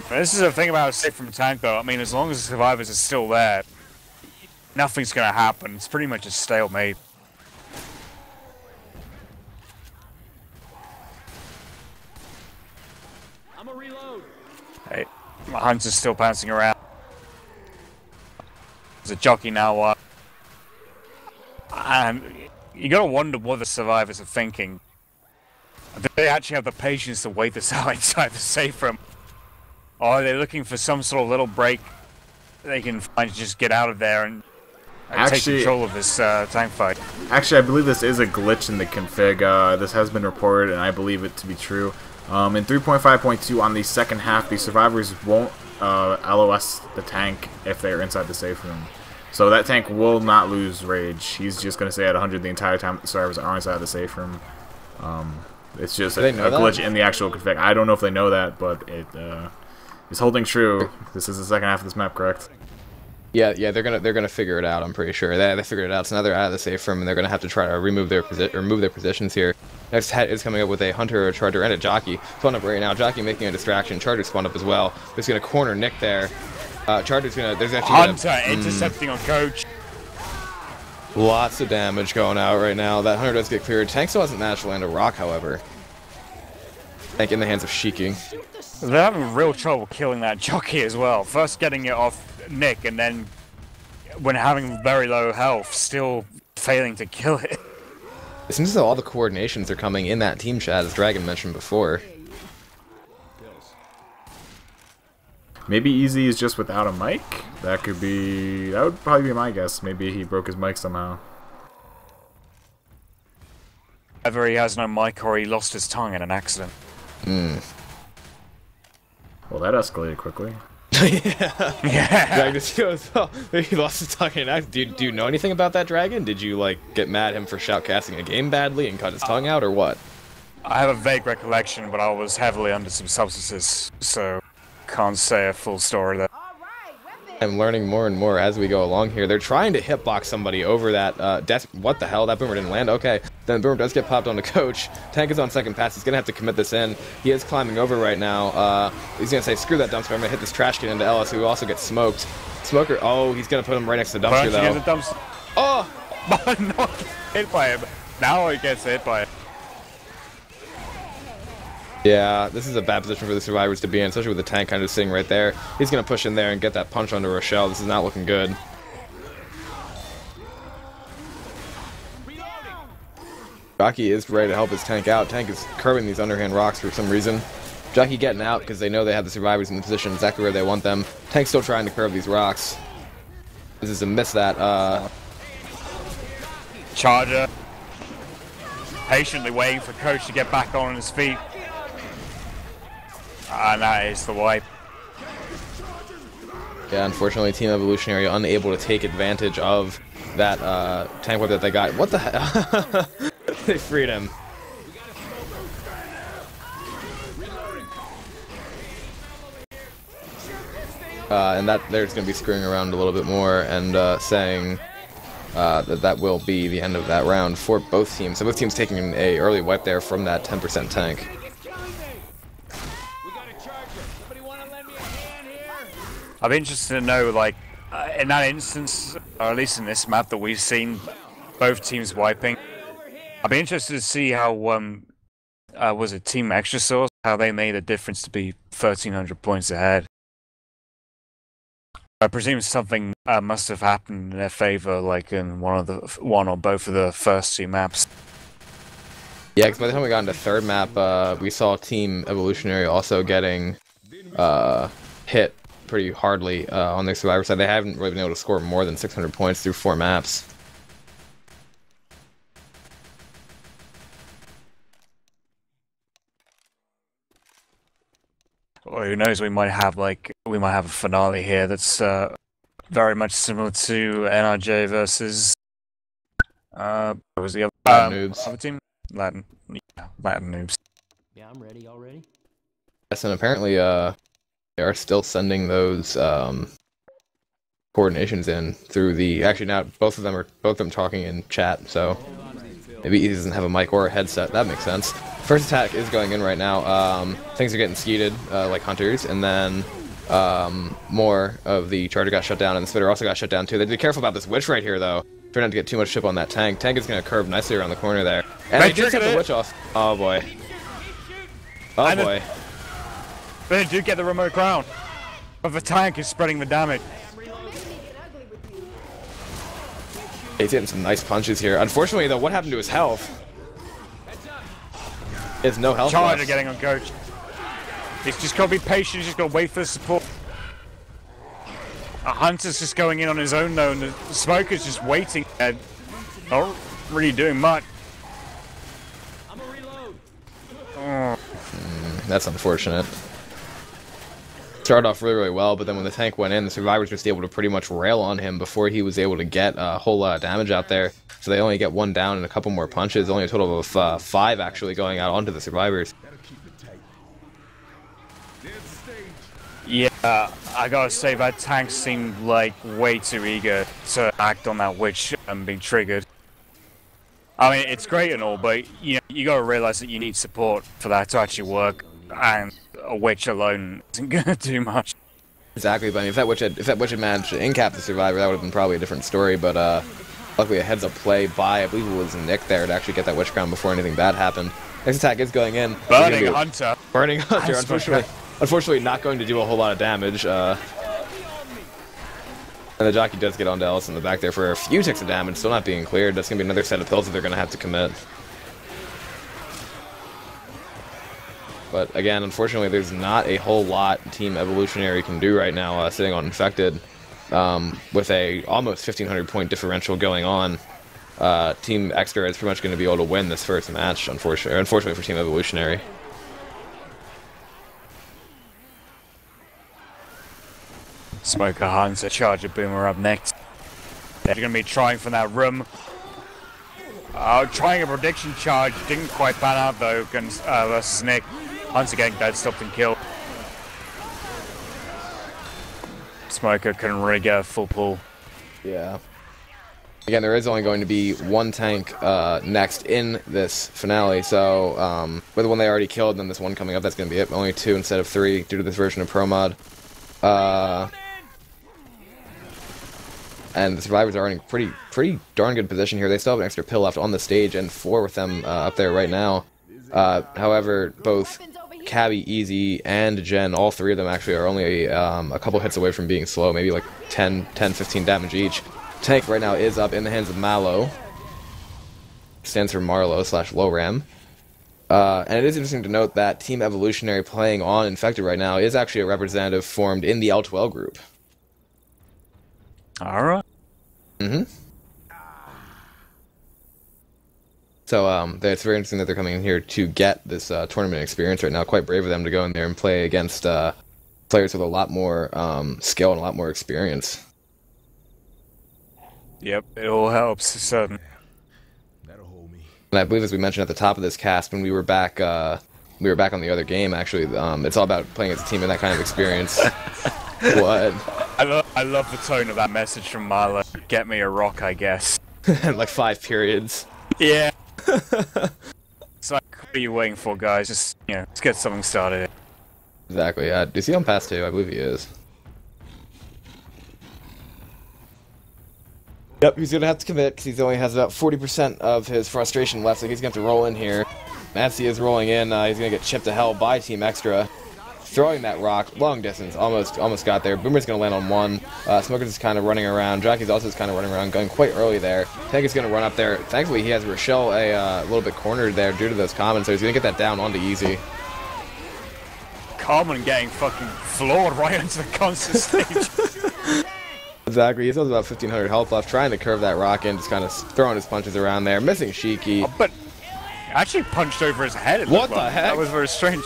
This is the thing about a safe room tank, though. I mean, as long as the survivors are still there, nothing's going to happen. It's pretty much a stalemate. Hey, my hunter's still pouncing around. There's a jockey now, uh, and you gotta wonder what the survivors are thinking. Do they actually have the patience to wait this out inside the safe room? Or are they looking for some sort of little break they can find to just get out of there and, and take control of this uh, tank fight? Actually, I believe this is a glitch in the config. Uh, this has been reported, and I believe it to be true. Um, in 3.5.2, on the second half, the survivors won't uh, LOS the tank if they're inside the safe room. So that tank will not lose rage. He's just going to stay at 100 the entire time the survivors are inside the safe room. Um, it's just a, a glitch that? in the actual config. I don't know if they know that, but it uh, is holding true. This is the second half of this map, correct? Yeah, yeah, they're gonna they're gonna figure it out. I'm pretty sure they they figured it out. So now they're out of the safe room, and they're gonna have to try to remove their posi- or move their positions here. Next head is coming up with a hunter, a charger, and a jockey. Spawn up right now. Jockey making a distraction. Charger spawned up as well. He's gonna corner Nick there. Uh, Charger's gonna. There's actually gonna- Hunter Mm, intercepting on coach. lots of damage going out right now. That hunter does get cleared. Tank still hasn't managed to land a rock, however. Tank in the hands of Shiki. They're having real trouble killing that jockey as well. First getting it off Nick, and then when having very low health, still failing to kill it. It seems as though all the coordinations are coming in that team chat, as Dragon mentioned before. Maybe Easy is just without a mic. That could be. That would probably be my guess. Maybe he broke his mic somehow. Either he has no mic or he lost his tongue in an accident. Hmm. Well, that escalated quickly. Yeah. Dragon just goes, oh, he lost his tongue. Do you, do you know anything about that dragon? Did you like get mad at him for shoutcasting a game badly and cut his tongue out, or what? I have a vague recollection, but I was heavily under some substances, so can't say a full story there. I'm learning more and more as we go along here. They're trying to hitbox somebody over that. Uh, what the hell? That boomer didn't land. Okay, then boomer does get popped on the coach. Tank is on second pass. He's gonna have to commit this in. He is climbing over right now. Uh, he's gonna say, "Screw that dumpster. I'm gonna hit this trash can into Ellis, who also gets smoked." Smoker. Oh, he's gonna put him right next to the dumpster though. the? Oh! But not hit by him. Now he gets hit by it. Yeah, this is a bad position for the survivors to be in, especially with the tank kind of sitting right there. He's gonna push in there and get that punch onto Rochelle. This is not looking good. Rocky is ready to help his tank out. Tank is curbing these underhand rocks for some reason. Jockey getting out because they know they have the survivors in the position exactly where they want them. Tank still trying to curve these rocks. This is a miss that. Uh, Charger patiently waiting for Coach to get back on his feet. That is the wipe. Yeah, unfortunately, Team Evolutionary unable to take advantage of that uh, tank whip that they got. What the hell? they freed him. Uh, and that there's going to be screwing around a little bit more and uh, saying uh, that that will be the end of that round for both teams. So both teams taking a early wipe there from that 10% tank. I'm interested to know, like, uh, in that instance, or at least in this map that we've seen, both teams wiping. I'd be interested to see how um, uh, was it Team Extra Sauce, how they made a difference to be 1,300 points ahead. I presume something uh, must have happened in their favor, like in one of the one or both of the first two maps. Yeah, because by the time we got into third map, uh, we saw Team Evolutionary also getting uh, hit pretty hardly uh, on their survivor side. They haven't really been able to score more than 600 points through four maps. Or who knows? We might have like we might have a finale here that's uh, very much similar to NRJ versus uh, what was the other, Latin um, noobs. other team? Latin, yeah, Latin noobs. Yeah, I'm ready already. Yes, and apparently, uh, they are still sending those um, coordinations in through the. Actually, now both of them are both of them talking in chat. So maybe he doesn't have a mic or a headset. That makes sense. First attack is going in right now. Um, things are getting skeeted uh, like hunters, and then um, more of the charger got shut down, and the spitter also got shut down too. They have to be careful about this witch right here, though. Try not to get too much chip on that tank. Tank is going to curve nicely around the corner there. And they They just hit triggered the witch off. Oh boy. Oh And the- boy. But they do get the remote ground. But the tank is spreading the damage. He's hitting some nice punches here. Unfortunately, though, what happened to his health? Is no health Charger getting on coach. He's just got to be patient. He's just got to wait for the support. A hunter's just going in on his own though, and the smoker's just waiting and not really doing much. Oh. That's unfortunate. Started off really, really well, but then when the tank went in, the survivors just able to pretty much rail on him before he was able to get a whole lot of damage out there. So they only get one down and a couple more punches. Only a total of uh, five actually going out onto the survivors. Yeah, I gotta say that tank seemed like way too eager to act on that witch and being triggered. I mean, it's great and all, but you know, you gotta realize that you need support for that to actually work, and a witch alone isn't gonna do much. Exactly, but I mean, if that witch had, if that witch had managed to incap the survivor, that would have been probably a different story. But uh, luckily, a heads-up play by I believe it was Nick there to actually get that witch crown before anything bad happened. Next attack is going in. Burning do- Hunter. Burning Hunter, unfortunately, unfortunately not going to do a whole lot of damage. Uh, and the jockey does get onto Ellis in the back there for a few ticks of damage, still not being cleared. That's going to be another set of pills that they're going to have to commit. But again, unfortunately, there's not a whole lot Team Evolutionary can do right now, uh, sitting on Infected, um, with a almost 1,500 point differential going on. Uh, Team Extra is pretty much going to be able to win this first match, unfortunately, unfortunately for Team Evolutionary. Smoker Hunter, Charger Boomer up next. They're gonna be trying from that room. Uh, trying a prediction charge, didn't quite pan out though against, uh, versus Nick. Hunter getting dead, stopped and killed. Smoker really get a full pull. Yeah. Again, there is only going to be one tank uh, next in this finale, so um, with the one they already killed, and then this one coming up, that's going to be it. Only two instead of three due to this version of Pro Mod. Uh, and the survivors are in pretty, pretty darn good position here. They still have an extra pill left on the stage, and four with them uh, up there right now. Uh, however, both Cabby, Easy, and Jen, all three of them actually are only um, a couple hits away from being slow, maybe like 10, 10, 15 damage each. Tank right now is up in the hands of Mallow. Stands for Marlow slash Low Ram. Uh, and it is interesting to note that Team Evolutionary playing on Infected right now is actually a representative formed in the L12 group. Alright. Mm-hmm. So um, it's very interesting that they're coming in here to get this uh, tournament experience right now. Quite brave of them to go in there and play against uh, players with a lot more um, skill and a lot more experience. Yep, it all helps, certainly. And I believe, as we mentioned at the top of this cast, when we were back, uh, we were back on the other game. Actually, um, it's all about playing as a team and that kind of experience. what? I love, I love the tone of that message from Marla. Get me a rock, I guess. like five periods. Yeah. it's like, what are you waiting for, guys? Just, you know, let's get something started. Exactly. Yeah. Is he on pass two? I believe he is. Yep, he's gonna have to commit because he only has about 40% of his frustration left, so he's gonna have to roll in here. As he is rolling in, uh, he's gonna get chipped to hell by Team Extra. Throwing that rock, long distance, almost almost got there. Boomer's gonna land on one. Uh, Smoker's just kind of running around. Jockey's also just kind of running around, going quite early there. Tank is gonna run up there. Thankfully, he has Rochelle a uh, little bit cornered there due to those comments, so he's gonna get that down onto easy. Common getting fucking floored right into the constant stage. Exactly, he still has about 1500 health left, trying to curve that rock in, just kind of throwing his punches around there, missing Shiki. Oh, but actually punched over his head. What the like. heck? That was very strange.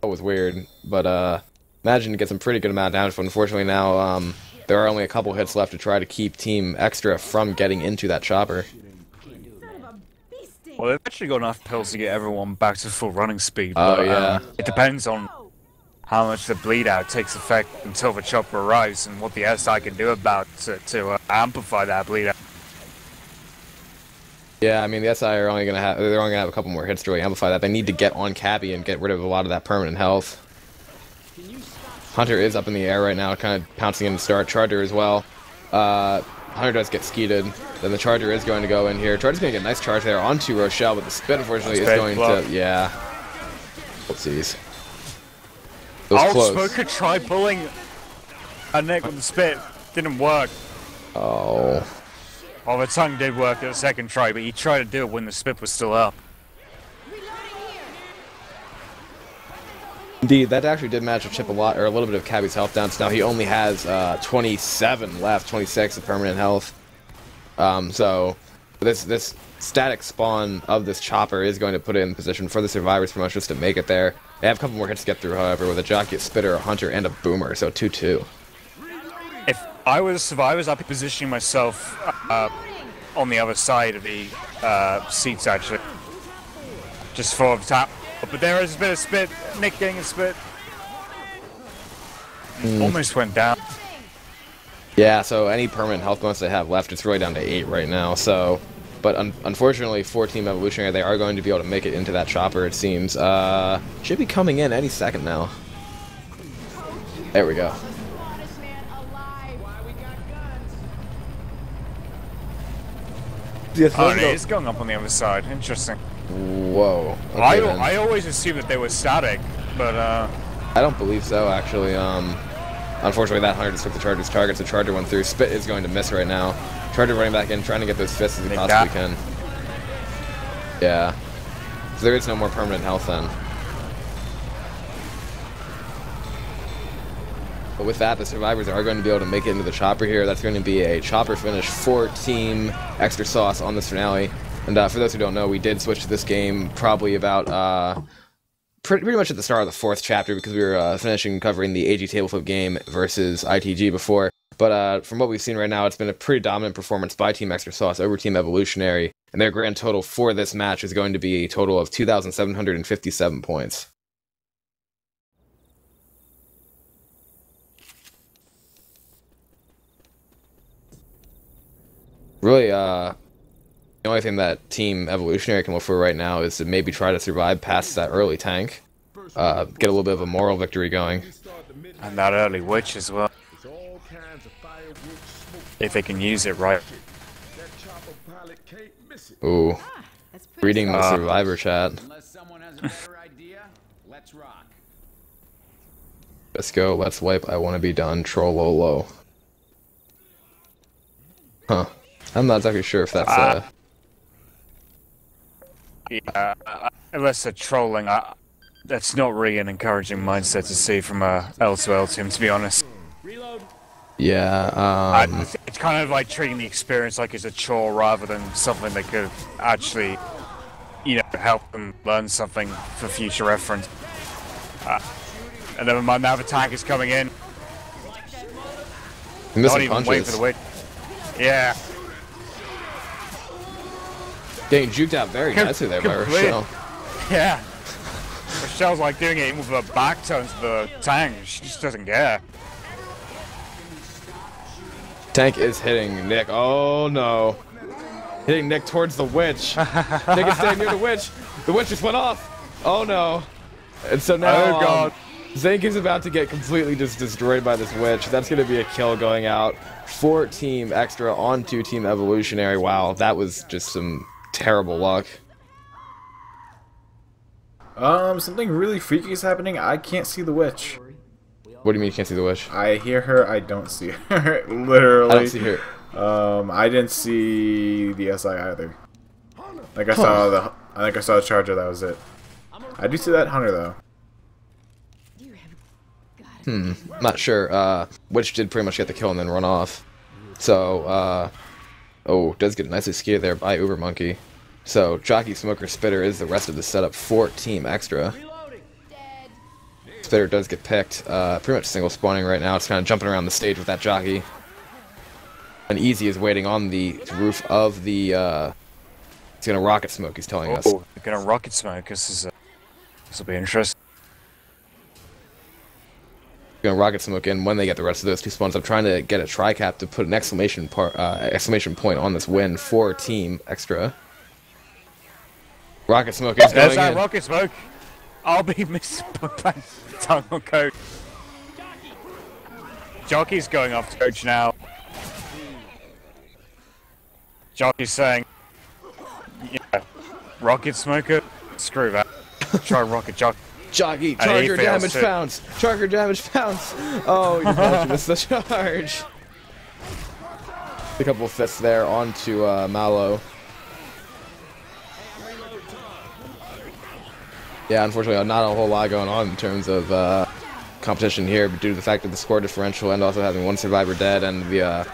That was weird, but uh, imagine to get some pretty good amount of damage. But unfortunately now, um, there are only a couple hits left to try to keep Team Extra from getting into that chopper. Well, they've actually got enough pills to get everyone back to full running speed. Oh, yeah. uh, it depends on how much the bleed out takes effect until the chopper arrives and what the SI can do about to, to uh, amplify that bleed out. Yeah, I mean the SI are only gonna have they're only gonna have a couple more hits to really amplify that. They need to get on Cappy and get rid of a lot of that permanent health. Hunter is up in the air right now, kind of pouncing in to start. Charger as well. Uh, Hunter does get skeeted. Then the Charger is going to go in here. Charger's gonna get a nice charge there onto Rochelle, but the spit unfortunately is going to yeah. Oopsies. It was Oh, close. Smoker tried pulling a neck with the spit. Didn't work. Oh. Well, the tongue did work at the second try, but he tried to do it when the spit was still up. Indeed, that actually did match to chip a lot, or a little bit of Cabby's health down. So now he only has uh, 27 left, 26 of permanent health. Um, so this this static spawn of this chopper is going to put it in position for the survivors pretty much just to make it there. They have a couple more hits to get through, however, with a jockey, a spitter, a hunter, and a boomer. So 2-2. I was survivors, I'd be positioning myself uh, on the other side of the uh, seats, actually. Just for the tap. But there is a bit of spit. Nick getting a spit. Hmm. Almost went down. Yeah, so any permanent health bonus they have left, it's really down to 8 right now. So, But un unfortunately for Team Evolutionary, they are going to be able to make it into that chopper, it seems. Uh, should be coming in any second now. There we go. Yes, oh, go. it's going up on the other side. Interesting. Whoa. Okay, I, then. I always assumed that they were static, but uh, I don't believe so, actually. Um, unfortunately, that hunter just took the Charger's target, so Charger went through. Spit is going to miss right now. Charger running back in, trying to get those fists as he possibly can. Yeah. So there is no more permanent health then. But with that, the survivors are going to be able to make it into the chopper here. That's going to be a chopper finish for Team Extra Sauce on this finale. And uh, for those who don't know, we did switch to this game probably about uh, pretty, pretty much at the start of the fourth chapter because we were uh, finishing covering the AG Tableflip game versus ITG before. But uh, from what we've seen right now, it's been a pretty dominant performance by Team Extra Sauce over Team Evolutionary, and their grand total for this match is going to be a total of 2,757 points. Really, uh, the only thing that Team Evolutionary can look for right now is to maybe try to survive past that early tank, uh, get a little bit of a moral victory going. and that early witch as well. If they can use it right. Ooh. Reading the Ah. survivor chat. Unless someone has a better idea, let's rock. Let's go, let's wipe, I wanna be done, trollolo. Huh. I'm not exactly sure if that's, uh... Yeah, uh, unless they're trolling, I, that's not really an encouraging mindset to see from a L2L team, to be honest. Reload. Yeah, um... I, it's kind of like treating the experience like it's a chore rather than something that could actually, you know, help them learn something for future reference. Uh, and never mind, now the tank is coming in. Not even punches. waiting for the wait. Yeah. Getting juked out very Com- nicely there by complete- Rochelle. Yeah. Rochelle's like doing it with her back turned to the tank. She just doesn't care. Tank is hitting Nick. Oh no. Hitting Nick towards the witch. Nick is staying near the witch. The witch just went off. Oh no. And so now Oh, God. um, Zank is about to get completely just destroyed by this witch. That's going to be a kill going out. Four team extra on two team evolutionary. Wow, that was just some terrible luck. Um, something really freaky is happening. I can't see the witch. What do you mean you can't see the witch? I hear her. I don't see her. Literally. I don't see her. Um, I didn't see the SI either. Like I Huh. saw the. I think I saw the charger. That was it. I do see that hunter though. Hmm, not sure. Uh, Witch did pretty much get the kill and then run off. So, uh, oh, does get nicely skied there by Uber Monkey. So, Jockey, Smoker, Spitter is the rest of the setup for Team Extra. Spitter does get picked. Uh, pretty much single spawning right now. It's kind of jumping around the stage with that Jockey. And Easy is waiting on the roof of the, uh, it's gonna rocket smoke, he's telling us. Oh, they're gonna rocket smoke. This is. Uh, this will be interesting. Gonna rocket smoke in when they get the rest of those two spawns. I'm trying to get a tricap to put an exclamation part, uh, exclamation point on this win for Team Extra. Rocket smoke is There's going that in. rocket smoke. I'll be missed by tongue on coach. Jockey's going off coach now. Jockey's saying, yeah, rocket smoker, screw that. Try rocket jockey. Jockey, charger damage to- pounds. Charger damage pounds. Oh, you to the charge. A couple fists there onto uh, Mallow. Yeah, unfortunately, not a whole lot going on in terms of uh, competition here, but due to the fact that the score differential and also having one survivor dead and the uh,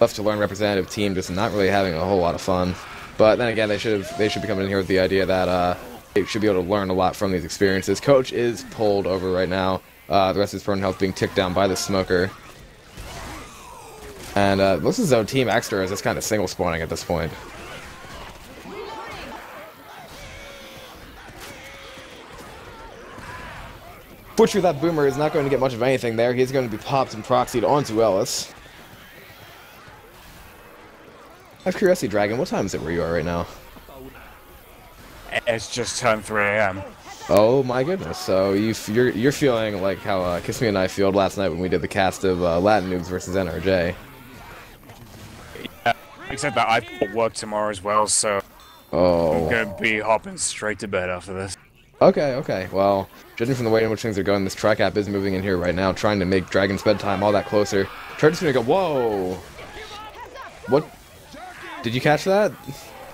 left to learn representative team just not really having a whole lot of fun. But then again, they should have, they should be coming in here with the idea that uh, they should be able to learn a lot from these experiences. Coach is pulled over right now. Uh, the rest of his prone health being ticked down by the smoker. And uh, looks as though Team Extra is just kind of single spawning at this point. Fortunately, that Boomer is not going to get much of anything there. He's going to be popped and proxied onto Ellis. I have curiosity, Dragon. What time is it where you are right now? It's just turned 3 a.m. Oh my goodness! So you f- you're you're feeling like how uh, Kissme and I felt last night when we did the cast of uh, Latin Noobs versus NRJ. Yeah, except that I've got work tomorrow as well, so Oh. I'm gonna be hopping straight to bed after this. Okay, okay. Well, judging from the way in which things are going, this tri-cap is moving in here right now, trying to make Dragon's bedtime all that closer. Charger's gonna go. Whoa! What? Did you catch that?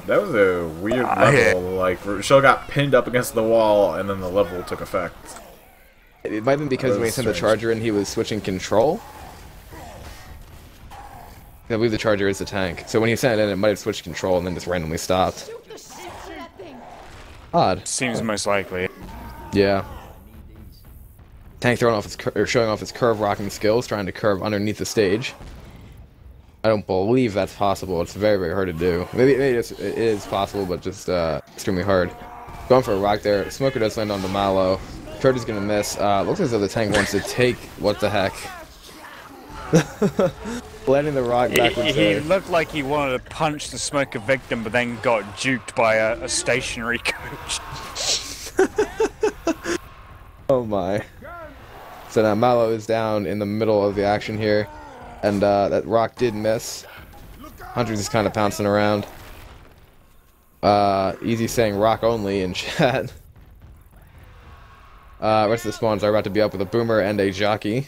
That was a weird I- level. Like Rochelle got pinned up against the wall, and then the level took effect. It might have been because That when he sent the charger in, he was switching control. I believe the charger is the tank. So when he sent it in, it might have switched control and then just randomly stopped. Odd. Seems most likely. Yeah. Tank throwing off his or showing off his curve rocking skills, trying to curve underneath the stage. I don't believe that's possible. It's very, very hard to do. Maybe, maybe it's, it is possible, but just uh, extremely hard. Going for a rock there. Smoker does land on the Mallow. Charger's gonna miss. Uh, looks as though the tank wants to take. What the heck? Landing the rock backwards he there. looked like he wanted to punch the smoker victim, but then got duped by a, a stationary coach. Oh my. So now Mallow is down in the middle of the action here. And uh, that rock did miss. Hunter's just kind of pouncing around. Uh, easy saying rock only in chat. Uh, rest of the spawns are about to be up with a boomer and a jockey.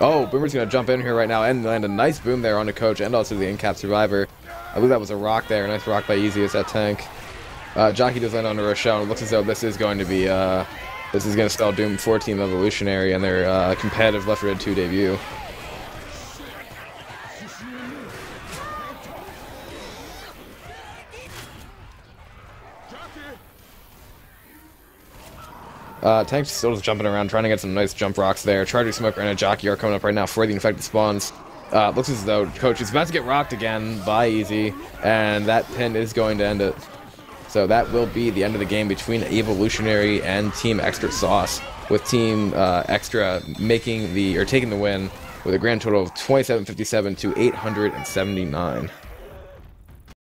Oh, Boomer's gonna jump in here right now and land a nice boom there on the coach and also the in-cap survivor. I believe that was a rock there. Nice rock by Easy as that tank. Uh, Jockey does land on Rochelle. It looks as though this is going to be, uh, this is going to spell Doom for Team Evolutionary and their uh, competitive Left 4 Dead 2 debut. Uh, Tank's still just jumping around, trying to get some nice jump rocks there. Charger Smoker and a Jockey are coming up right now for the infected spawns. Uh, looks as though Coach is about to get rocked again by Easy, and that pin is going to end it. So that will be the end of the game between Evolutionary and Team Extra Sauce, with Team uh, Extra making the or taking the win with a grand total of 2757 to 879.